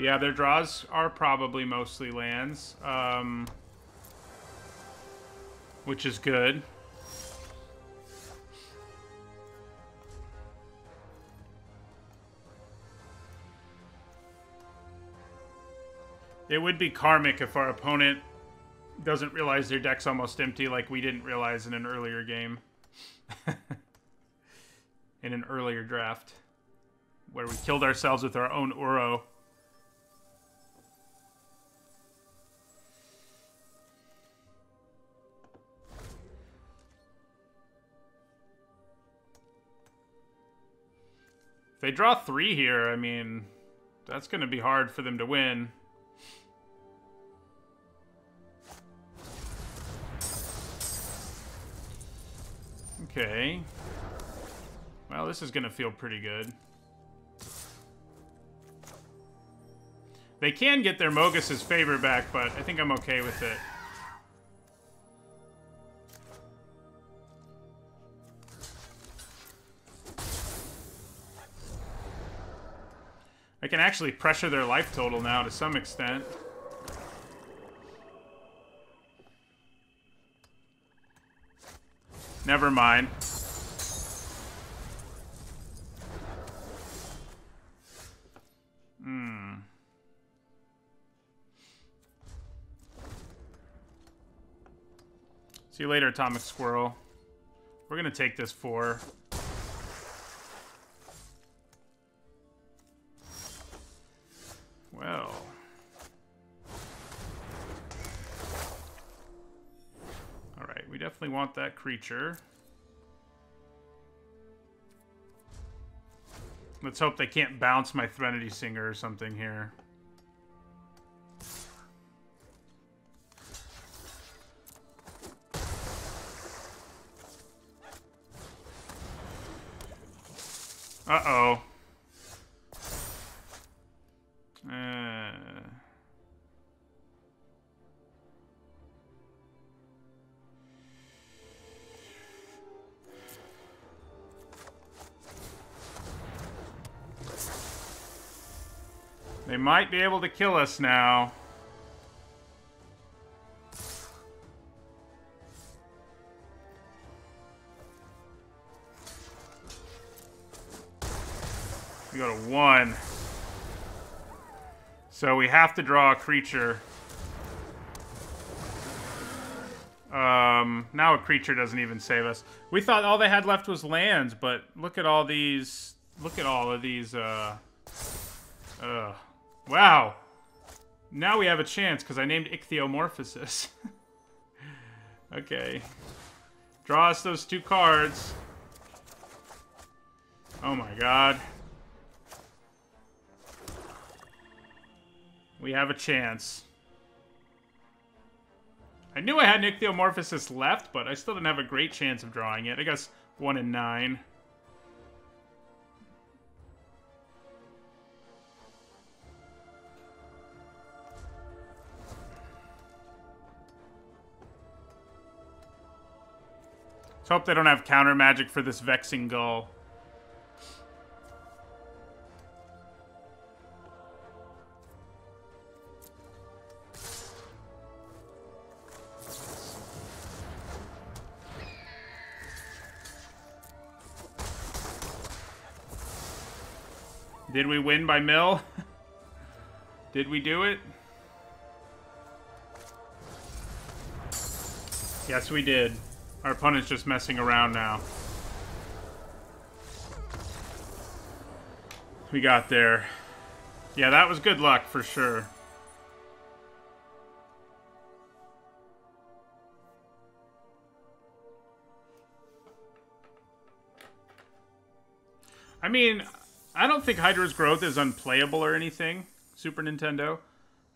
Yeah, their draws are probably mostly lands, um, which is good. It would be karmic if our opponent doesn't realize their deck's almost empty like we didn't realize in an earlier game. in an earlier draft. Where we killed ourselves with our own Uro. If they draw three here, I mean, that's going to be hard for them to win. Okay. Well, this is going to feel pretty good. They can get their Mogis's favor back, but I think I'm okay with it. I can actually pressure their life total now to some extent. Never mind. Hmm. See you later, Atomic Squirrel. We're gonna take this four. Definitely want that creature. Let's hope they can't bounce my Threnody Singer or something here. Uh-oh. Might be able to kill us now. We go to one. So we have to draw a creature. Um, now a creature doesn't even save us. We thought all they had left was lands, but look at all these. Look at all of these. Uh, uh, wow. Now we have a chance because I named Ichthyomorphosis. okay. Draw us those two cards. Oh my god. We have a chance. I knew I had Ichthyomorphosis left, but I still didn't have a great chance of drawing it. I guess 1 in 9. Hope they don't have counter magic for this Vexing Gull. Did we win by mill? Did we do it? Yes, we did. Our opponent's just messing around now. We got there. Yeah, that was good luck for sure. I mean, I don't think Hydra's Growth is unplayable or anything, Super Nintendo.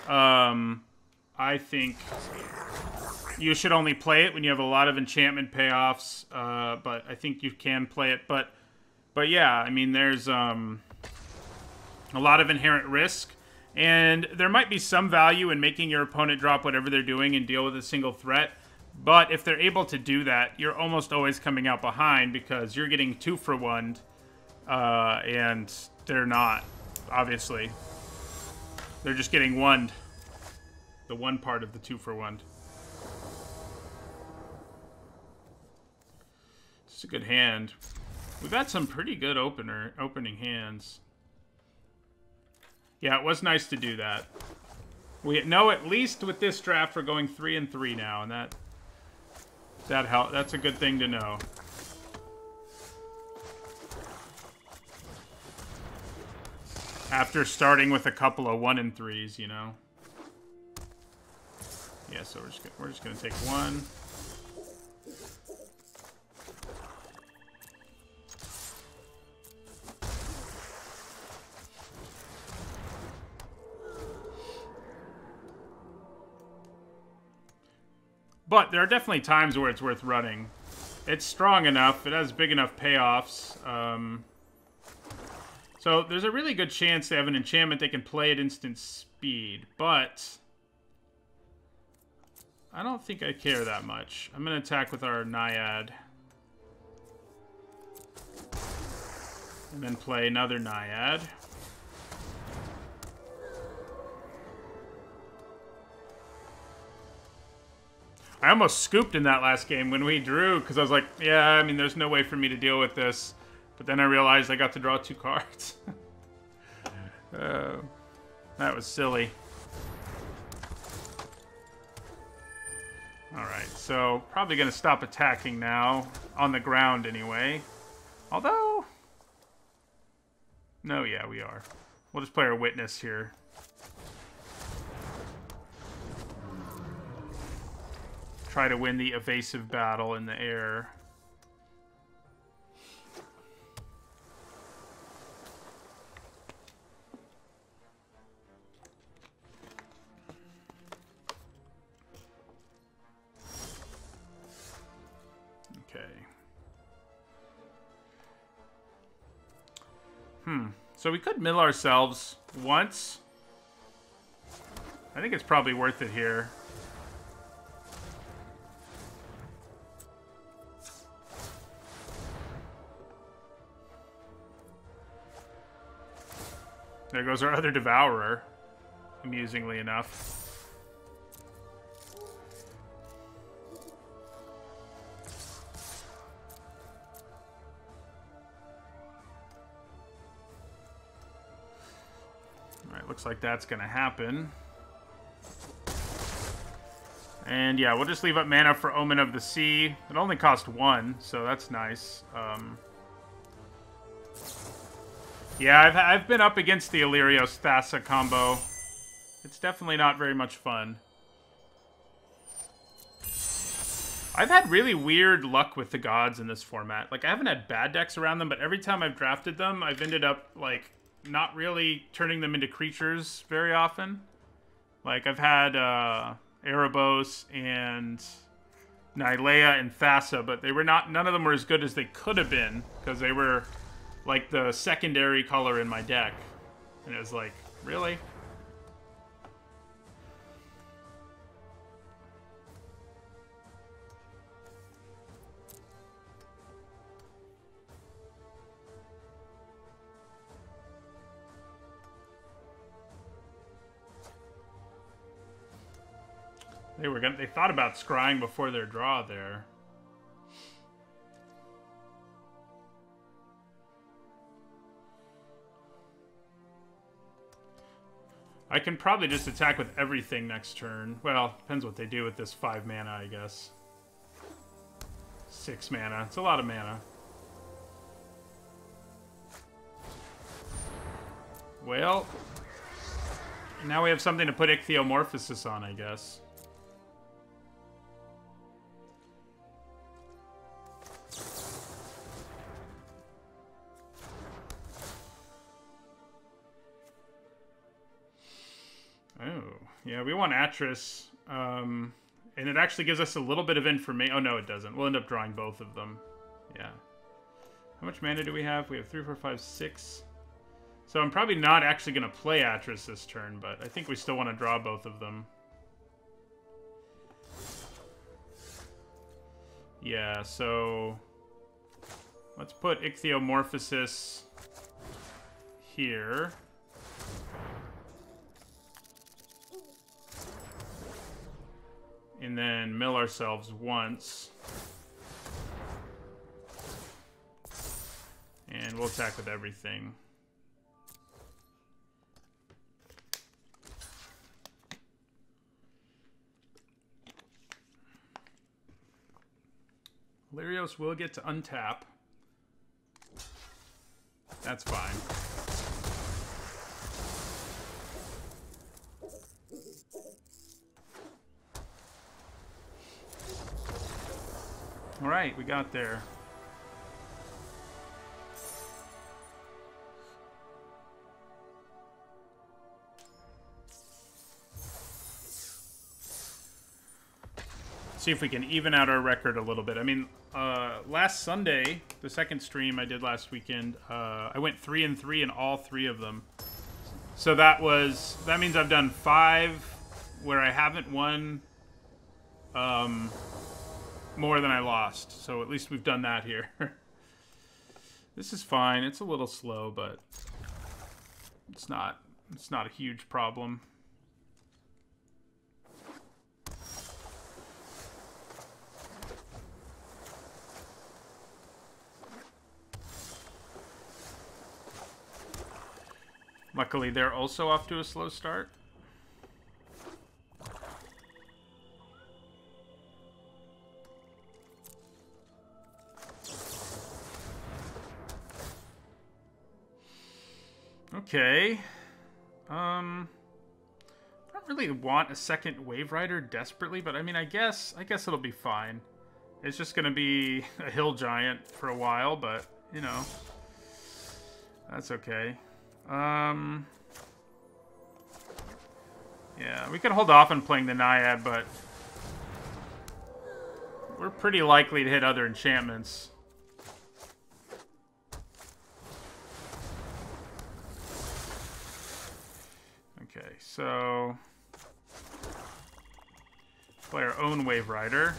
Um, I think you should only play it when you have a lot of enchantment payoffs, uh, but I think you can play it. But, but yeah, I mean, there's um, a lot of inherent risk, and there might be some value in making your opponent drop whatever they're doing and deal with a single threat. But if they're able to do that, you're almost always coming out behind because you're getting two for one uh, and they're not, obviously. They're just getting one. The one part of the two for one. It's a good hand. We've had some pretty good opener opening hands. Yeah, it was nice to do that. We know at least with this draft we're going three and three now, and that that help. That's a good thing to know. After starting with a couple of one and threes, you know. Yeah, so we're just we're just gonna take one. But there are definitely times where it's worth running. It's strong enough. It has big enough payoffs. Um, so there's a really good chance they have an enchantment they can play at instant speed. But I don't think I care that much. I'm going to attack with our Naiad. And then play another Naiad. I almost scooped in that last game when we drew because I was like, yeah, I mean, there's no way for me to deal with this. But then I realized I got to draw two cards. uh, that was silly. Alright, so probably going to stop attacking now. On the ground, anyway. Although... No, yeah, we are. We'll just play our Witness here. Try to win the evasive battle in the air. Okay. Hmm. So we could mill ourselves once. I think it's probably worth it here. There goes our other Devourer, amusingly enough. Looks like that's gonna happen. And yeah, we'll just leave up mana for Omen of the Sea. It only cost one, so that's nice. Um, yeah, I've, I've been up against the Alirios Thassa combo. It's definitely not very much fun. I've had really weird luck with the gods in this format. Like, I haven't had bad decks around them, but every time I've drafted them, I've ended up, like, not really turning them into creatures very often. Like, I've had uh, Erebos and Nylea and Thassa, but they were not, none of them were as good as they could have been, because they were like the secondary color in my deck. And it was like, really? They were gonna, they thought about scrying before their draw there. I can probably just attack with everything next turn. Well, depends what they do with this 5 mana, I guess. 6 mana. It's a lot of mana. Well, now we have something to put Ichthyomorphosis on, I guess. Yeah, we want Atris. Um, and it actually gives us a little bit of information. Oh, no, it doesn't. We'll end up drawing both of them. Yeah. How much mana do we have? We have three, four, five, six. So I'm probably not actually going to play Atris this turn, but I think we still want to draw both of them. Yeah, so let's put Ichthyomorphosis here. and then mill ourselves once. And we'll attack with everything. Alirios will get to untap. That's fine. All right, we got there. see if we can even out our record a little bit. I mean, uh, last Sunday, the second stream I did last weekend, uh, I went three and three in all three of them. So that was that means I've done five where I haven't won um, more than I lost. So at least we've done that here. this is fine. It's a little slow, but it's not it's not a huge problem. Luckily, they're also off to a slow start. Okay. Um, I don't really want a second Wave Rider desperately, but I mean, I guess, I guess it'll be fine. It's just gonna be a hill giant for a while, but, you know, that's okay. Um, yeah, we could hold off on playing the Naiad, but we're pretty likely to hit other enchantments. Okay, so play our own Wave Rider.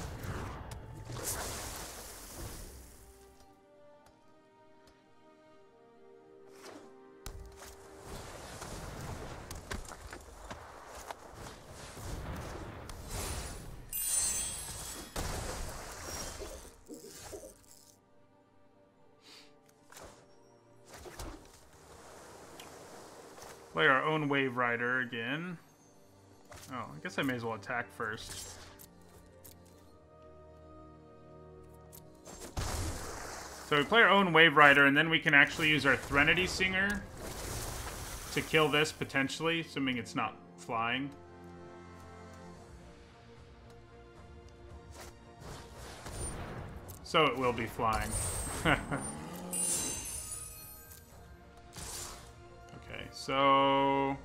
Wave Rider again. Oh, I guess I may as well attack first. So we play our own Wave Rider, and then we can actually use our Threnody Singer to kill this, potentially, assuming it's not flying. So it will be flying. So...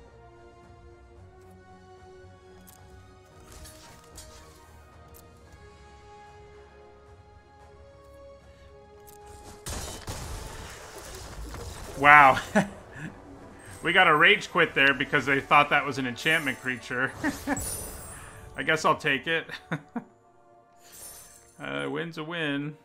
Wow. we got a rage quit there because they thought that was an enchantment creature. I guess I'll take it. uh, win's a win.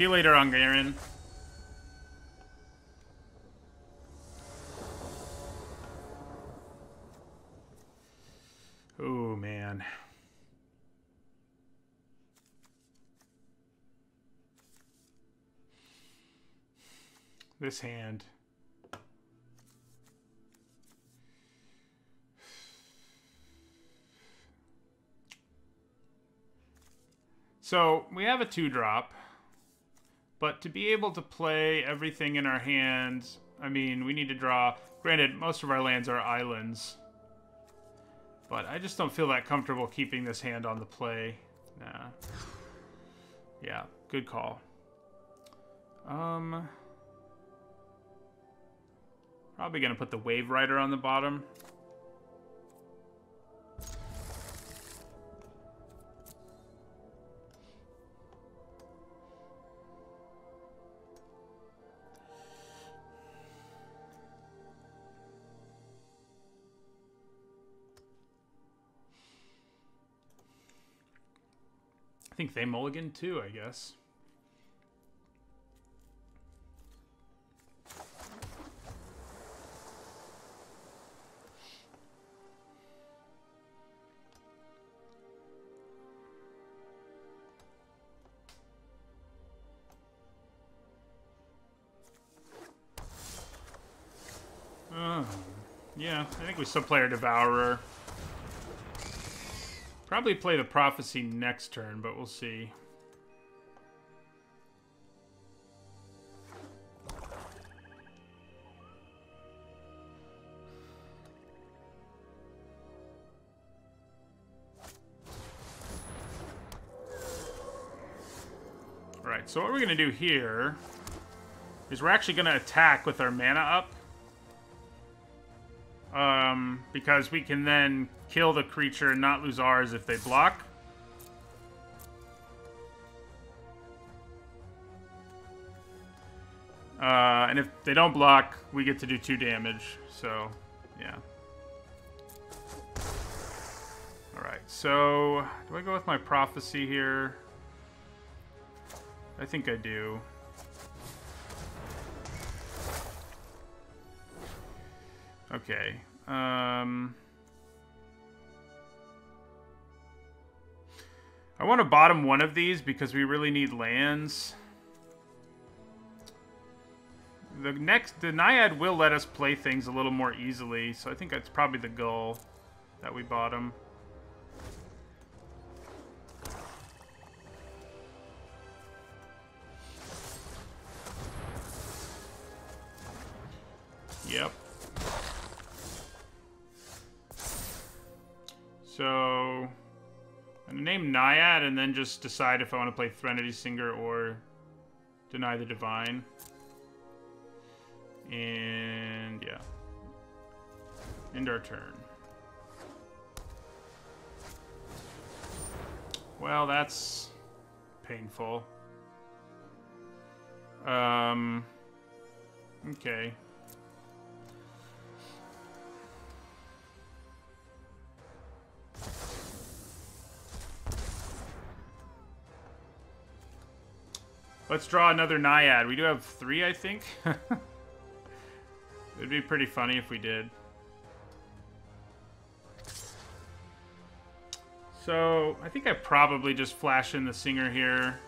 See you later, Hungarian. Oh, man. This hand. So, we have a two drop. But to be able to play everything in our hands, I mean, we need to draw. Granted, most of our lands are islands. But I just don't feel that comfortable keeping this hand on the play. Nah. Yeah, good call. Um, Probably going to put the Wave Rider on the bottom. think they mulligan too, I guess. Oh, yeah, I think we still play our Devourer. Probably play the Prophecy next turn, but we'll see. Alright, so what we're going to do here is we're actually going to attack with our mana up. Um, because we can then kill the creature and not lose ours if they block. Uh, and if they don't block, we get to do two damage. So, yeah. Alright, so do I go with my prophecy here? I think I do. Okay. Um, I want to bottom one of these because we really need lands. The next, the Naiad will let us play things a little more easily, so I think that's probably the goal that we bottom. Yep. So, Name Naiad and then just decide if I want to play Threnody Singer or Deny the Divine. And yeah. End our turn. Well, that's painful. Um, okay. Let's draw another Naiad. We do have three, I think. It'd be pretty funny if we did. So, I think I probably just flash in the singer here.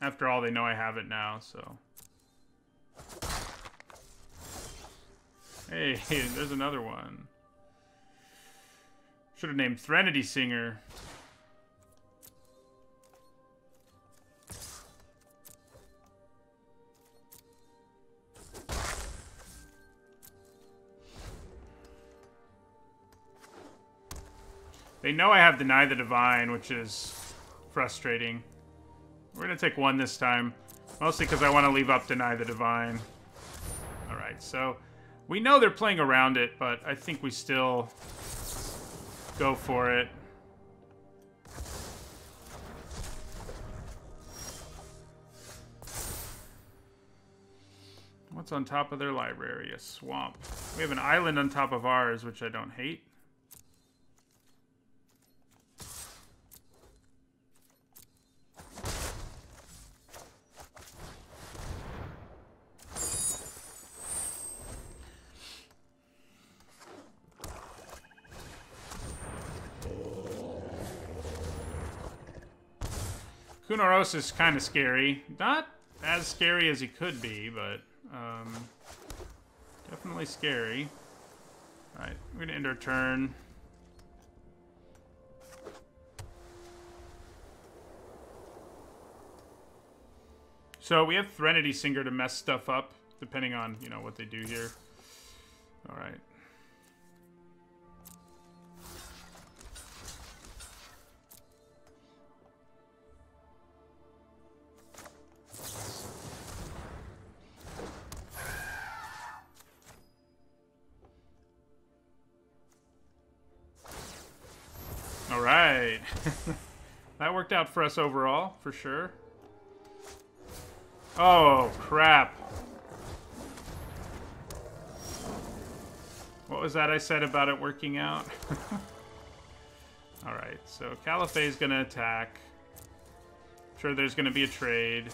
After all, they know I have it now, so... Hey, there's another one. Should have named Threnody Singer. They know I have Deny the Divine, which is frustrating. We're going to take one this time. Mostly because I want to leave up Deny the Divine. Alright, so... We know they're playing around it, but I think we still go for it. What's on top of their library? A swamp. We have an island on top of ours, which I don't hate. Kunoros is kind of scary. Not as scary as he could be, but um, definitely scary. Alright, we're going to end our turn. So we have Threnody Singer to mess stuff up, depending on, you know, what they do here. Alright. For us overall, for sure. Oh, crap. What was that I said about it working out? Alright, so is gonna attack. I'm sure there's gonna be a trade.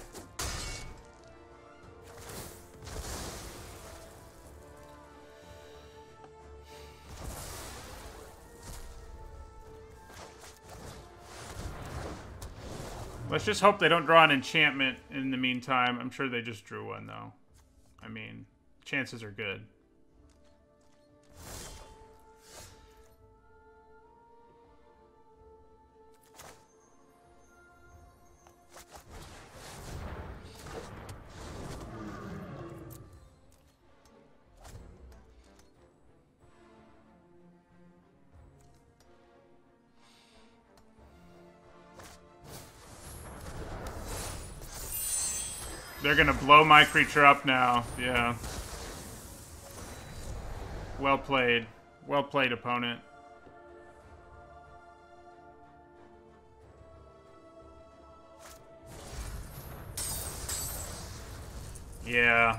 Let's just hope they don't draw an enchantment in the meantime. I'm sure they just drew one, though. I mean, chances are good. Blow my creature up now. Yeah. Well played. Well played, opponent. Yeah.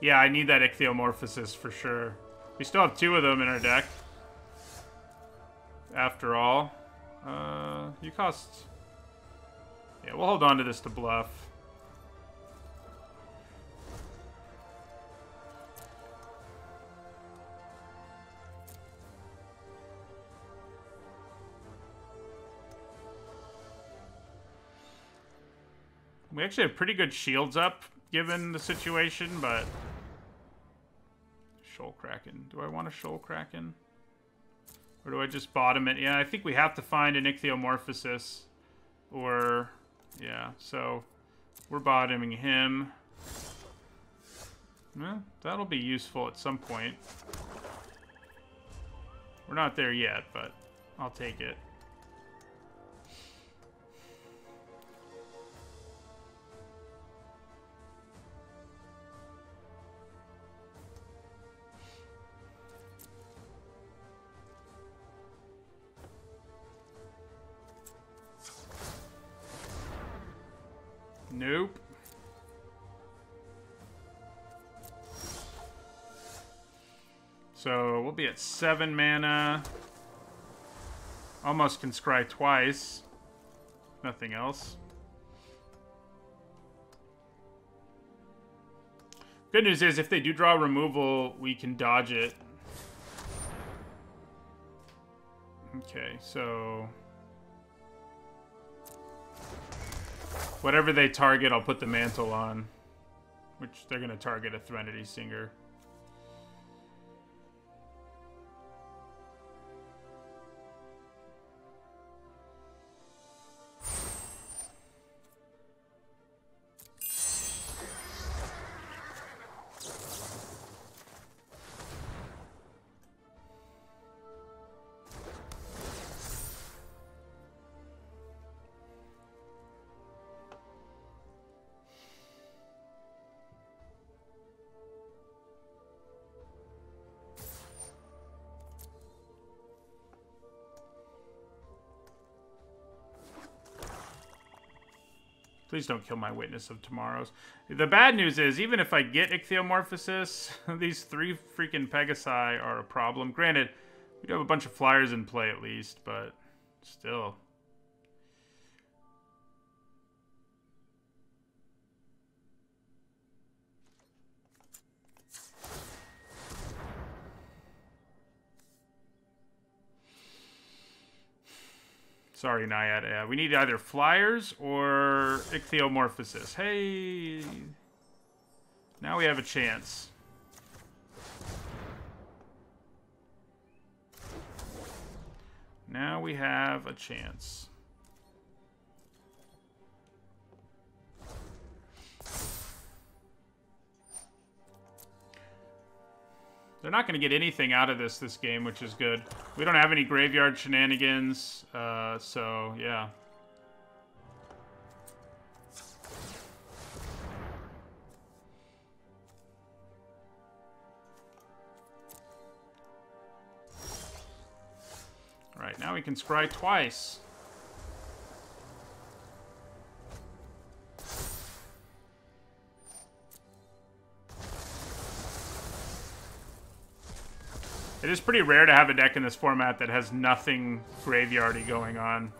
Yeah, I need that Ichthyomorphosis for sure. We still have two of them in our deck. After all. Uh, you cost... Yeah, we'll hold on to this to bluff. We actually have pretty good shields up, given the situation, but... Shoal Kraken. Do I want a Shoal Kraken? Or do I just bottom it? Yeah, I think we have to find an Ichthyomorphosis. Or, yeah, so we're bottoming him. Well, that'll be useful at some point. We're not there yet, but I'll take it. Seven mana. Almost can scry twice. Nothing else. Good news is if they do draw removal, we can dodge it. Okay, so... Whatever they target, I'll put the mantle on. Which they're going to target a Threnody Singer. Please don't kill my Witness of Tomorrows. The bad news is, even if I get Ichthyomorphosis, these three freaking Pegasi are a problem. Granted, we do have a bunch of flyers in play at least, but still. Sorry, Naiad. Yeah, we need either flyers or ichthyomorphosis. Hey! Now we have a chance. Now we have a chance. They're not going to get anything out of this this game, which is good. We don't have any graveyard shenanigans, uh, so yeah. All right, now we can scry twice. It is pretty rare to have a deck in this format that has nothing graveyardy going on.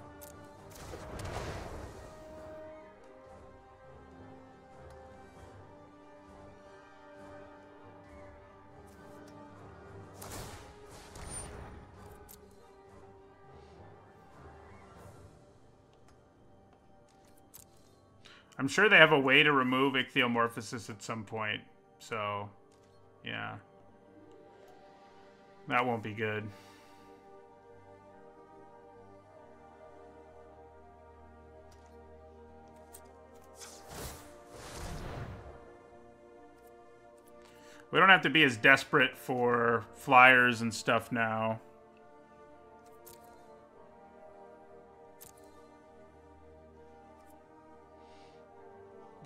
I'm sure they have a way to remove ichthyomorphosis at some point. So, yeah. That won't be good. We don't have to be as desperate for flyers and stuff now.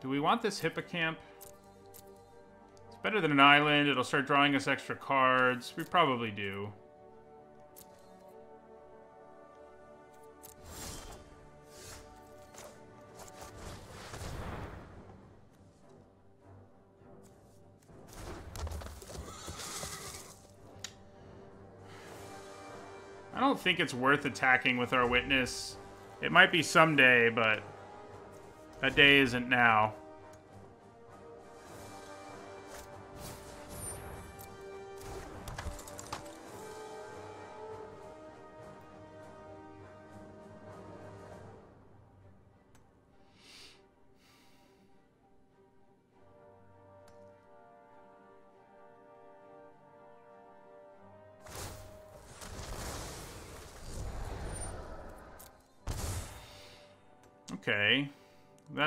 Do we want this hippocamp? Better than an island. It'll start drawing us extra cards. We probably do. I don't think it's worth attacking with our witness. It might be someday, but that day isn't now.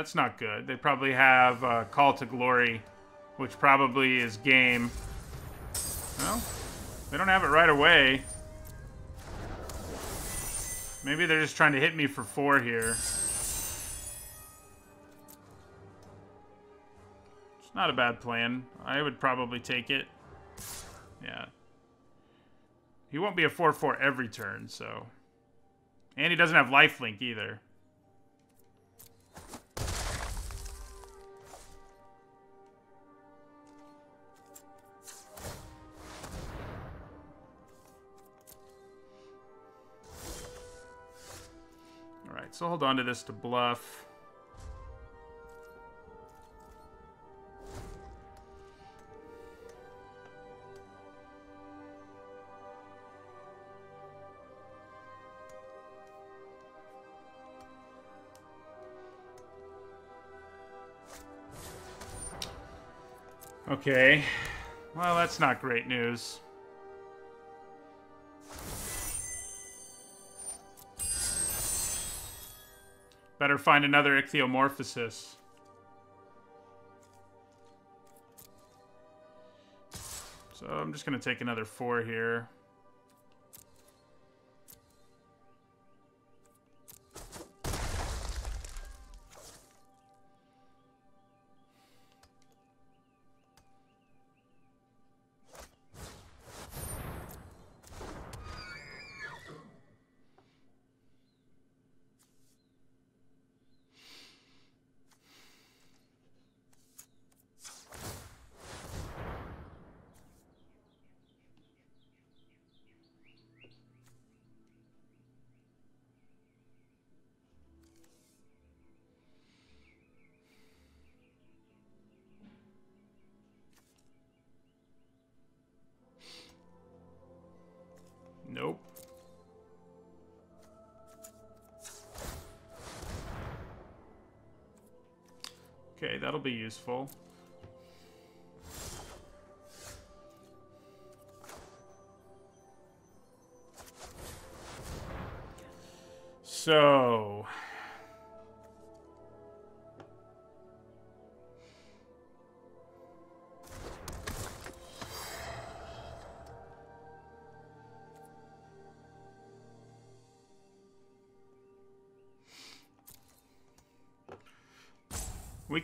That's not good. They probably have uh, Call to Glory, which probably is game. Well, they don't have it right away. Maybe they're just trying to hit me for four here. It's not a bad plan. I would probably take it. Yeah. He won't be a 4-4 every turn, so... And he doesn't have lifelink either. So hold on to this to bluff. Okay. Well, that's not great news. Better find another ichthyomorphosis. So I'm just going to take another four here. Okay, that'll be useful. So...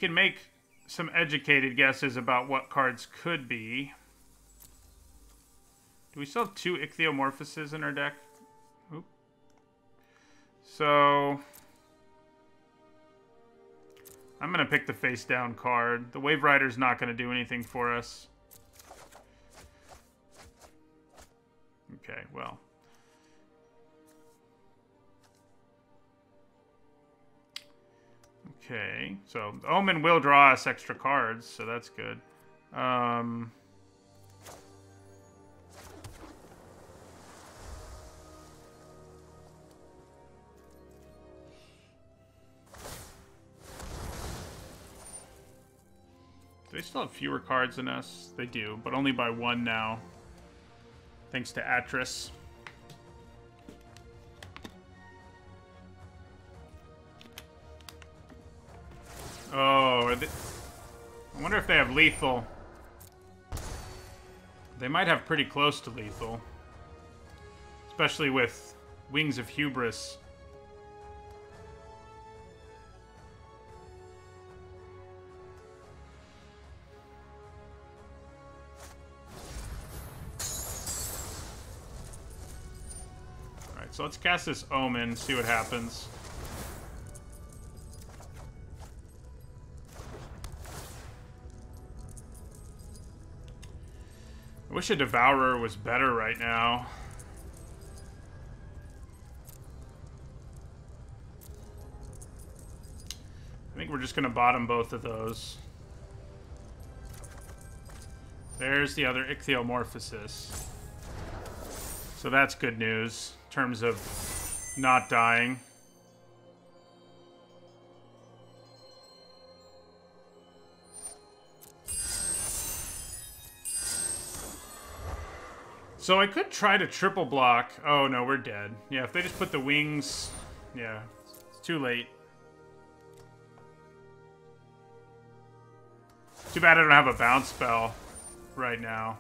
can make some educated guesses about what cards could be. Do we still have two ichthyomorphoses in our deck? Oop. So... I'm going to pick the face down card. The Waverider's not going to do anything for us. Okay, well. Okay, so Omen will draw us extra cards, so that's good. Um, they still have fewer cards than us? They do, but only by one now. Thanks to Atris. I wonder if they have lethal. They might have pretty close to lethal. Especially with Wings of Hubris. Alright, so let's cast this Omen, see what happens. Wish a Devourer was better right now. I think we're just going to bottom both of those. There's the other Ichthyomorphosis. So that's good news in terms of not dying. So I could try to triple block. Oh, no, we're dead. Yeah, if they just put the wings... Yeah, it's too late. Too bad I don't have a bounce spell right now.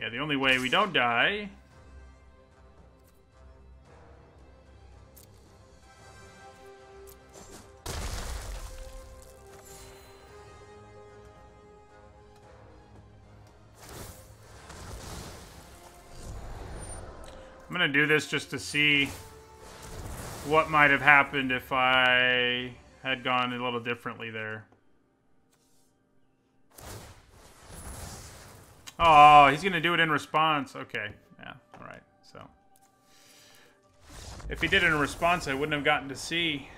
Yeah, the only way we don't die I'm gonna do this just to see what might have happened if I had gone a little differently there. Oh, he's gonna do it in response. Okay, yeah, all right. So, if he did it in response, I wouldn't have gotten to see.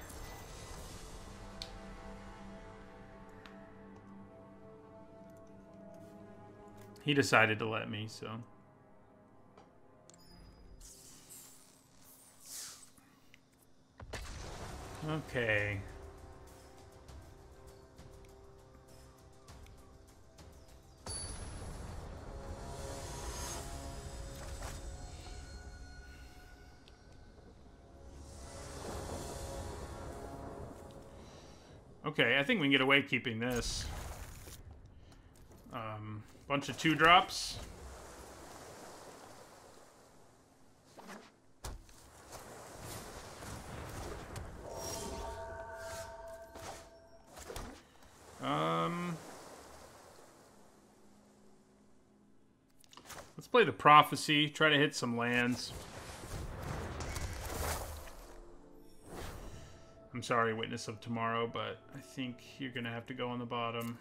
He decided to let me, so. Okay. Okay, I think we can get away keeping this. Um, bunch of two drops. Prophecy. Try to hit some lands. I'm sorry, Witness of Tomorrow, but I think you're gonna have to go on the bottom.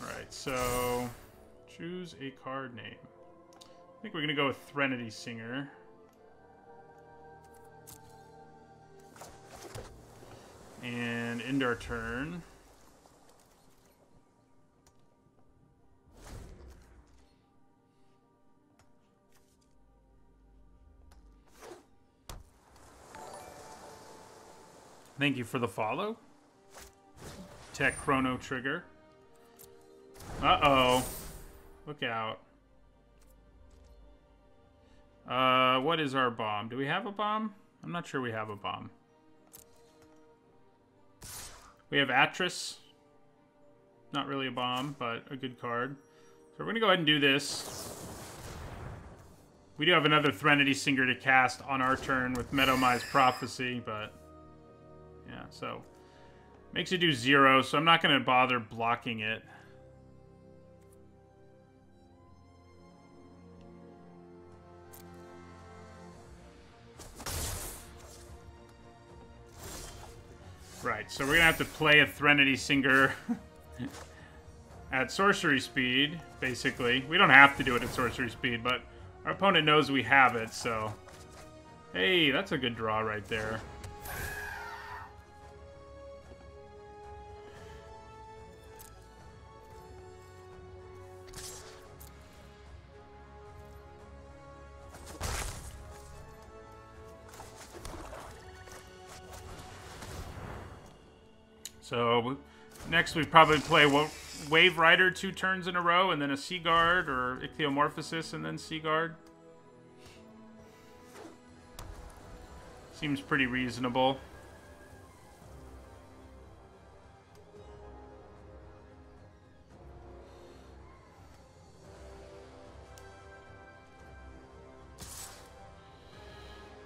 All right, So, choose a card name. I think we're going to go with Threnody Singer. And end our turn. Thank you for the follow. Tech Chrono Trigger. Uh-oh. Look out. Uh, what is our bomb? Do we have a bomb? I'm not sure we have a bomb. We have Atris. Not really a bomb, but a good card. So we're going to go ahead and do this. We do have another Threnody Singer to cast on our turn with Medomai's Prophecy, but... Yeah, so... Makes it do zero, so I'm not going to bother blocking it. Right, so we're gonna have to play a Threnody Singer at sorcery speed, basically. We don't have to do it at sorcery speed, but our opponent knows we have it, so... Hey, that's a good draw right there. So next we probably play Waverider two turns in a row, and then a Seaguard or Ichthyomorphosis, and then Seaguard. Seems pretty reasonable.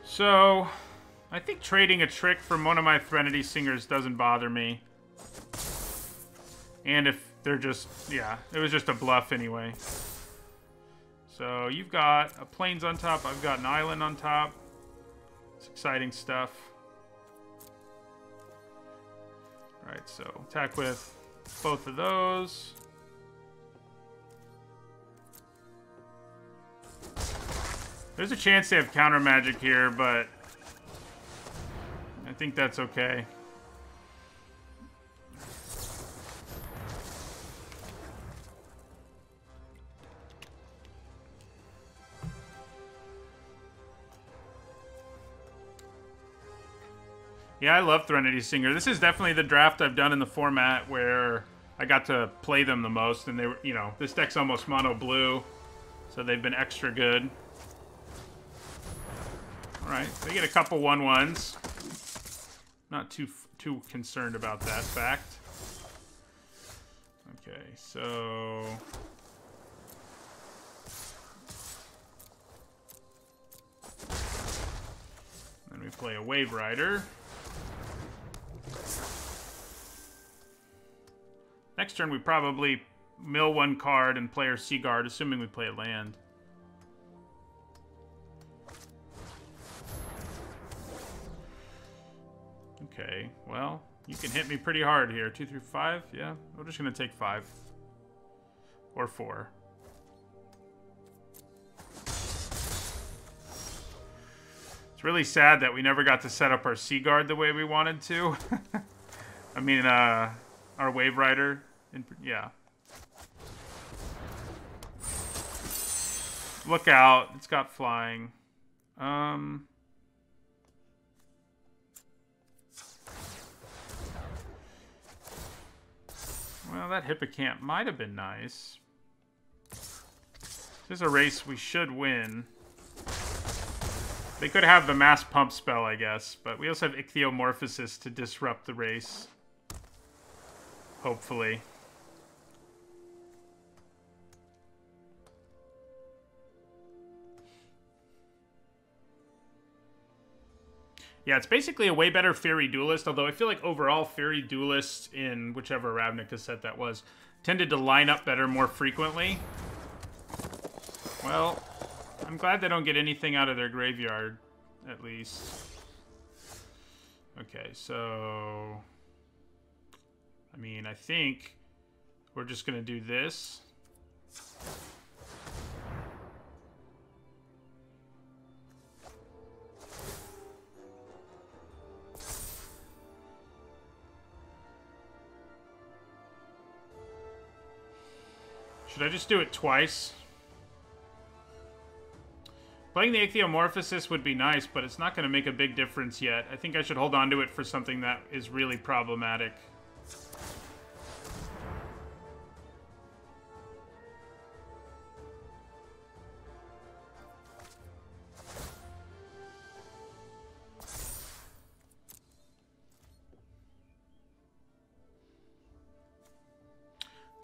So, I think trading a trick from one of my Threnody Singers doesn't bother me. And if they're just, yeah, it was just a bluff anyway. So you've got a plains on top, I've got an island on top. It's exciting stuff. Alright, so attack with both of those. There's a chance they have counter magic here, but I think that's okay. Yeah, I love Threnody Singer. This is definitely the draft I've done in the format where I got to play them the most, and they were, you know, this deck's almost mono blue, so they've been extra good. All right, they get a couple one ones. Not too too concerned about that fact. Okay, so then we play a Waverider. Next turn, we probably mill one card and play our Seaguard, assuming we play a land. Okay, well, you can hit me pretty hard here. Two through five? Yeah, we're just going to take five. Or four. It's really sad that we never got to set up our Seaguard the way we wanted to. I mean, uh, our Waverider. In, yeah. Look out. It's got flying. Um... Well, that Hippocamp might have been nice. This is a race we should win. They could have the mass pump spell, I guess, but we also have Ichthyomorphosis to disrupt the race. Hopefully. Yeah, it's basically a way better Faerie Duelist, although I feel like overall Faerie Duelists in whichever Ravnica set that was tended to line up better more frequently. Well, I'm glad they don't get anything out of their graveyard, at least. Okay, so... I mean, I think we're just going to do this. Should I just do it twice? Playing the Ichthyomorphosis would be nice, but it's not going to make a big difference yet. I think I should hold on to it for something that is really problematic.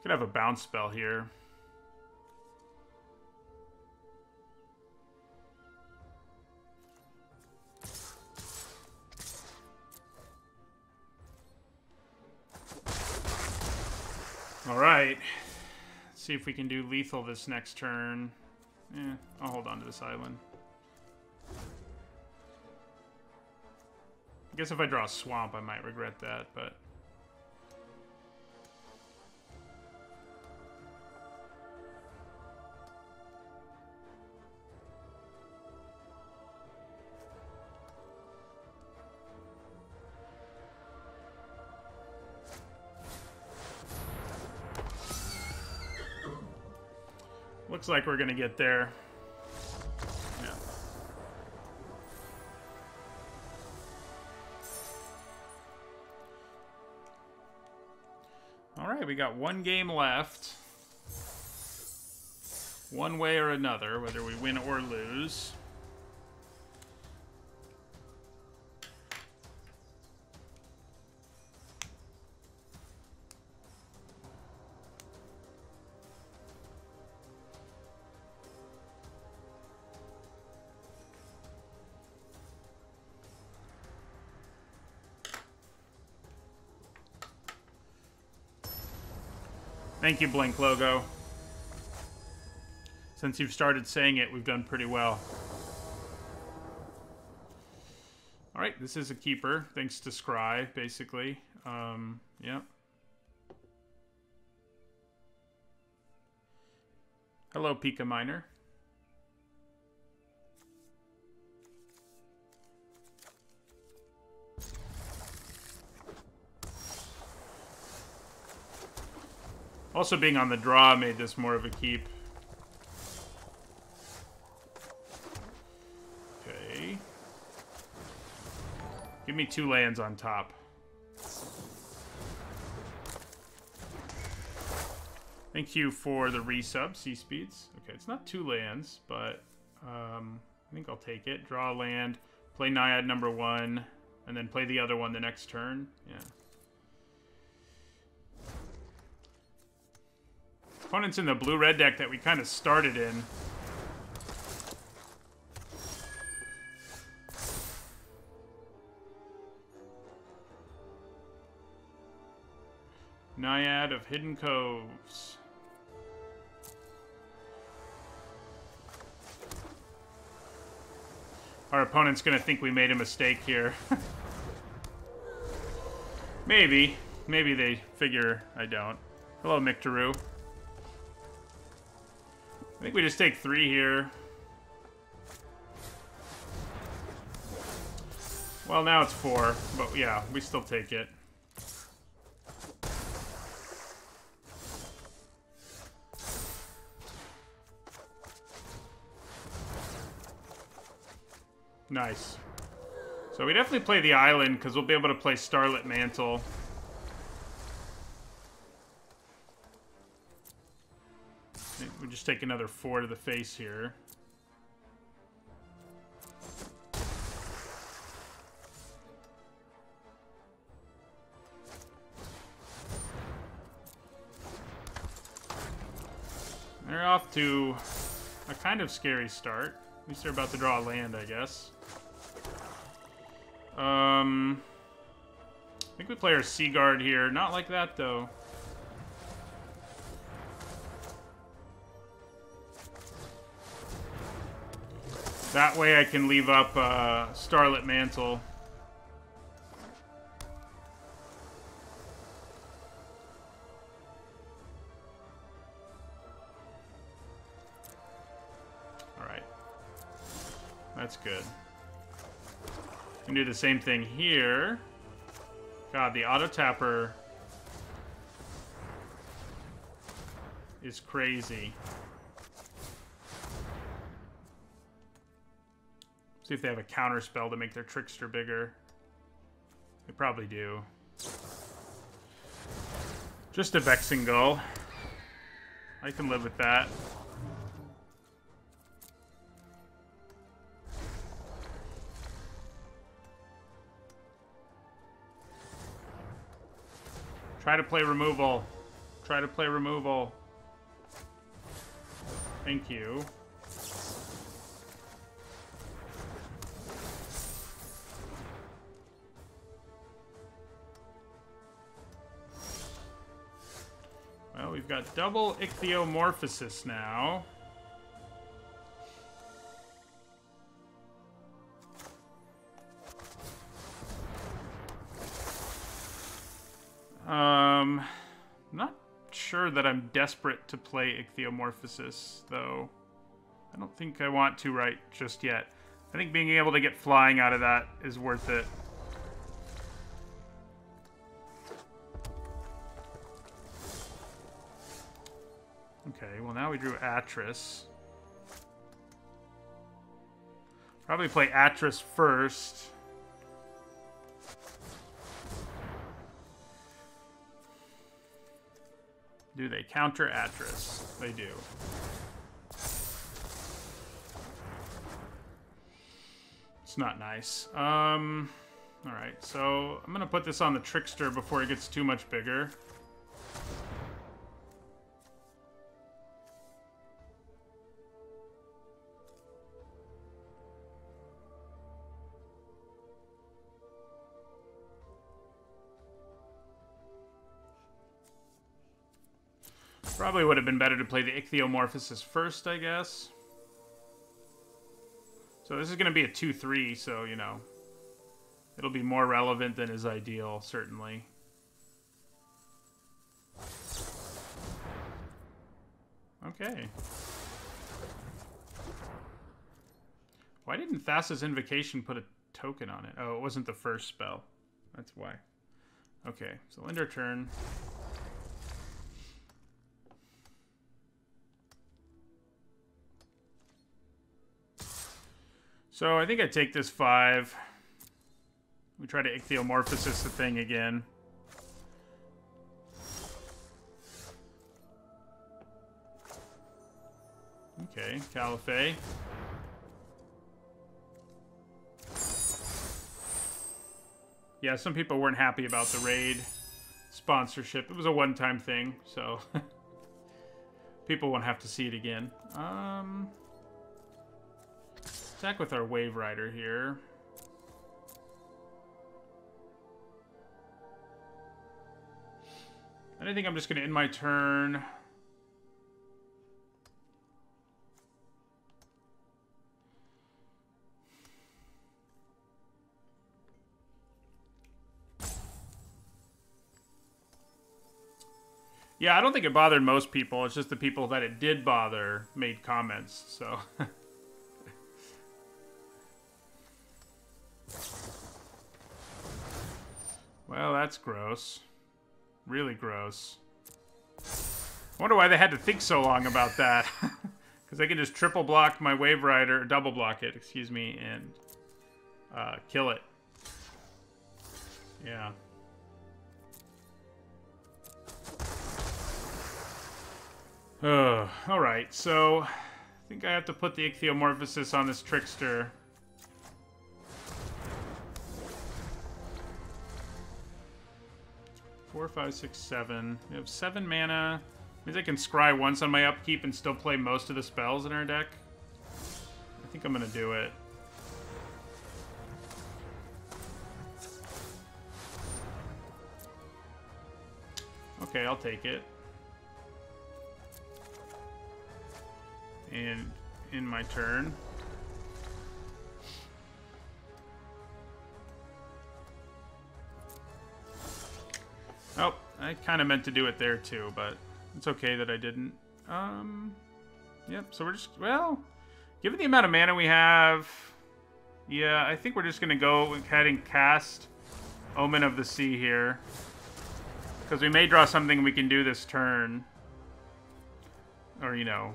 Could have a bounce spell here. See if we can do lethal this next turn. Yeah, I'll hold on to this island. I guess if I draw a swamp, I might regret that, but... Looks like we're to get there. All right, we got one game left. One way or another, whether we win or lose. Thank you, Blink Logo. Since you've started saying it, we've done pretty well. All right, this is a keeper, thanks to Scry, basically. Um, yeah. Hello, Pika Miner. Also being on the draw made this more of a keep. Okay. Give me two lands on top. Thank you for the resub, Sea Speeds. Okay, it's not two lands, but um, I think I'll take it. Draw land, play Naiad number one, and then play the other one the next turn. Yeah. Opponents in the blue-red deck that we kind of started in. Naiad of Hidden Coves. Our opponent's gonna think we made a mistake here. Maybe. Maybe they figure I don't. Hello, Mictaru. I think we just take three here. Well, now it's four, but yeah, we still take it. Nice. So we definitely play the island, because we'll be able to play Starlit Mantle. Take another four to the face here. They're off to a kind of scary start. At least they're about to draw land, I guess. Um, I think we play our Seaguard here. Not like that, though. That way I can leave up uh, Starlit Mantle. Alright. That's good. Can do the same thing here. God, the auto tapper is crazy. See if they have a counter spell to make their trickster bigger. They probably do. Just a Vexing Gull. I can live with that. Try to play removal. Try to play removal. Thank you. We've got double ichthyomorphosis now. Um, not sure that I'm desperate to play ichthyomorphosis, though. I don't think I want to right just yet. I think being able to get flying out of that is worth it. Now we drew Atris. Probably play Atris first. Do they counter Atris? They do. It's not nice. Um, Alright, so I'm going to put this on the Trickster before it gets too much bigger. Probably would have been better to play the Ichthyomorphosis first, I guess. So this is going to be a 2-3, so, you know, it'll be more relevant than is ideal, certainly. Okay. Why didn't Thassa's Invocation put a token on it? Oh, it wasn't the first spell. That's why. Okay, so end turn. So I think I take this five. We try to ichthyomorphosis the thing again. Okay, Caliphate. Yeah, some people weren't happy about the raid sponsorship. It was a one-time thing, so people won't have to see it again. Um... Attack with our Waverider here. And I think I'm just going to end my turn. Yeah, I don't think it bothered most people. It's just the people that it did bother made comments, so... Well, that's gross. Really gross. I wonder why they had to think so long about that. Because they can just triple block my Waverider, double block it, excuse me, and uh, kill it. Yeah. Uh, Alright, so I think I have to put the Ichthyomorphosis on this Trickster. Four, five, six, seven. We have seven mana. Means I can scry once on my upkeep and still play most of the spells in our deck. I think I'm gonna do it. Okay, I'll take it. And in my turn. Oh, I kind of meant to do it there too, but it's okay that I didn't. Um, yep, so we're just, well, given the amount of mana we have, yeah, I think we're just going to go ahead and cast Omen of the Sea here. Because we may draw something we can do this turn. Or, you know,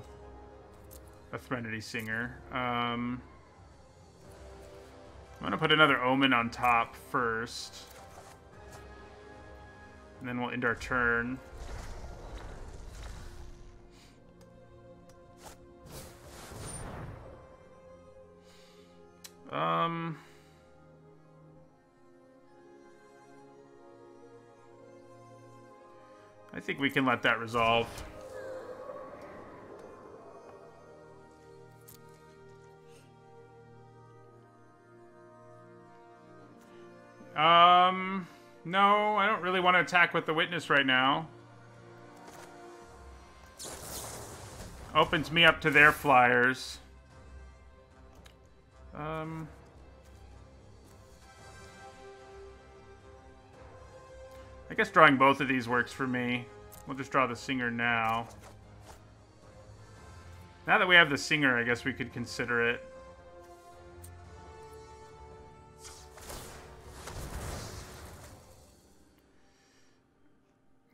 a Threnody Singer. Um, I'm going to put another Omen on top first. And then we'll end our turn. Um... I think we can let that resolve. Um... No, I don't really want to attack with the witness right now. Opens me up to their flyers. Um... I guess drawing both of these works for me. We'll just draw the singer now. Now that we have the singer, I guess we could consider it.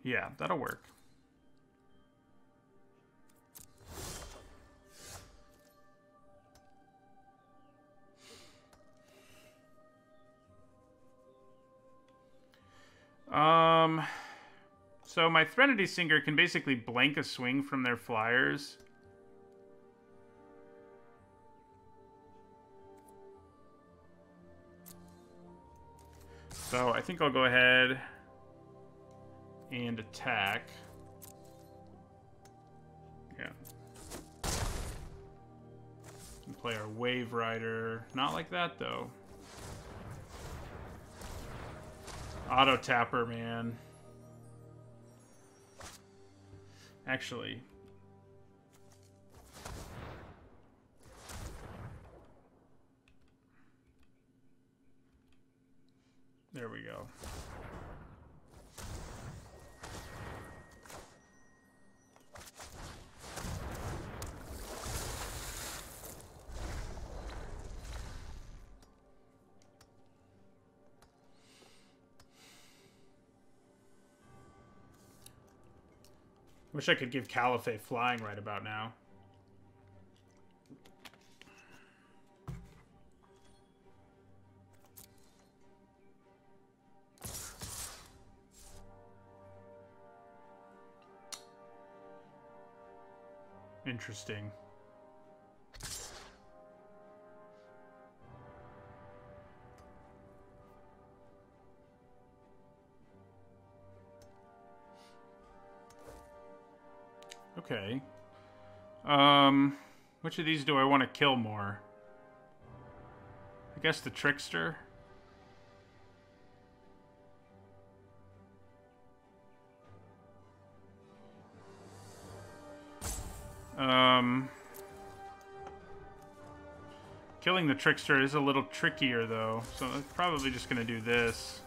Yeah, that'll work. Um, so my Threnody Singer can basically blank a swing from their flyers. So I think I'll go ahead and attack. Yeah. And play our Waverider. Not like that, though. Auto Tapper, man. Actually, There we go. Wish I could give Callaphe flying right about now. Interesting. Okay. Um, which of these do I want to kill more? I guess the Trickster. Um, killing the Trickster is a little trickier, though, so I'm probably just going to do this.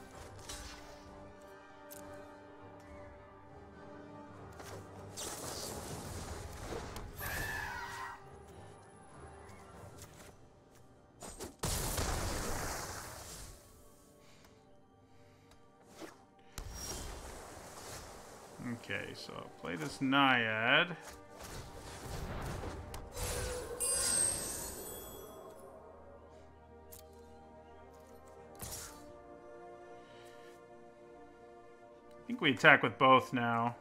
Play I think we attack with both now.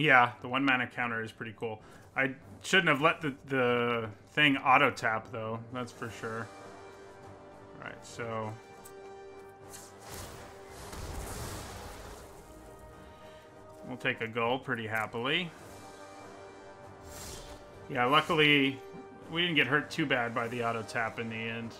Yeah, the one mana counter is pretty cool. I shouldn't have let the, the thing auto tap though, that's for sure. Alright, so... We'll take a goal pretty happily. Yeah, luckily we didn't get hurt too bad by the auto tap in the end.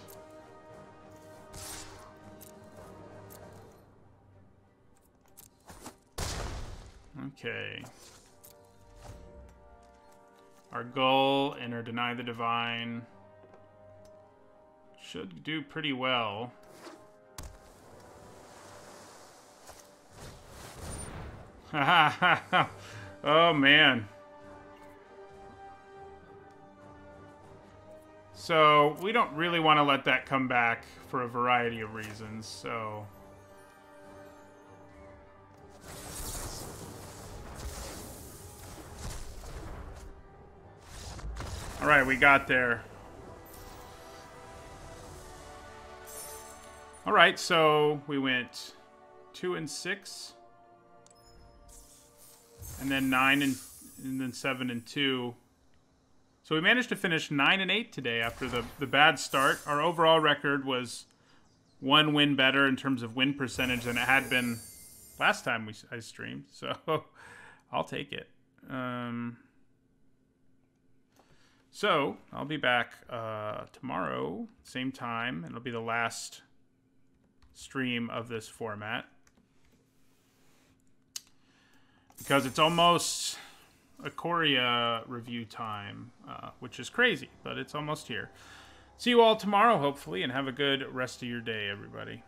Our Gull and our Deny the Divine should do pretty well. oh, man. So, we don't really want to let that come back for a variety of reasons, so... Alright, we got there. Alright, so we went 2 and 6. And then 9 and, and then 7 and 2. So we managed to finish 9 and 8 today after the, the bad start. Our overall record was one win better in terms of win percentage than it had been last time we I streamed. So I'll take it. Um, so I'll be back uh, tomorrow, same time. It'll be the last stream of this format because it's almost Ikoria review time, uh, which is crazy, but it's almost here. See you all tomorrow, hopefully, and have a good rest of your day, everybody.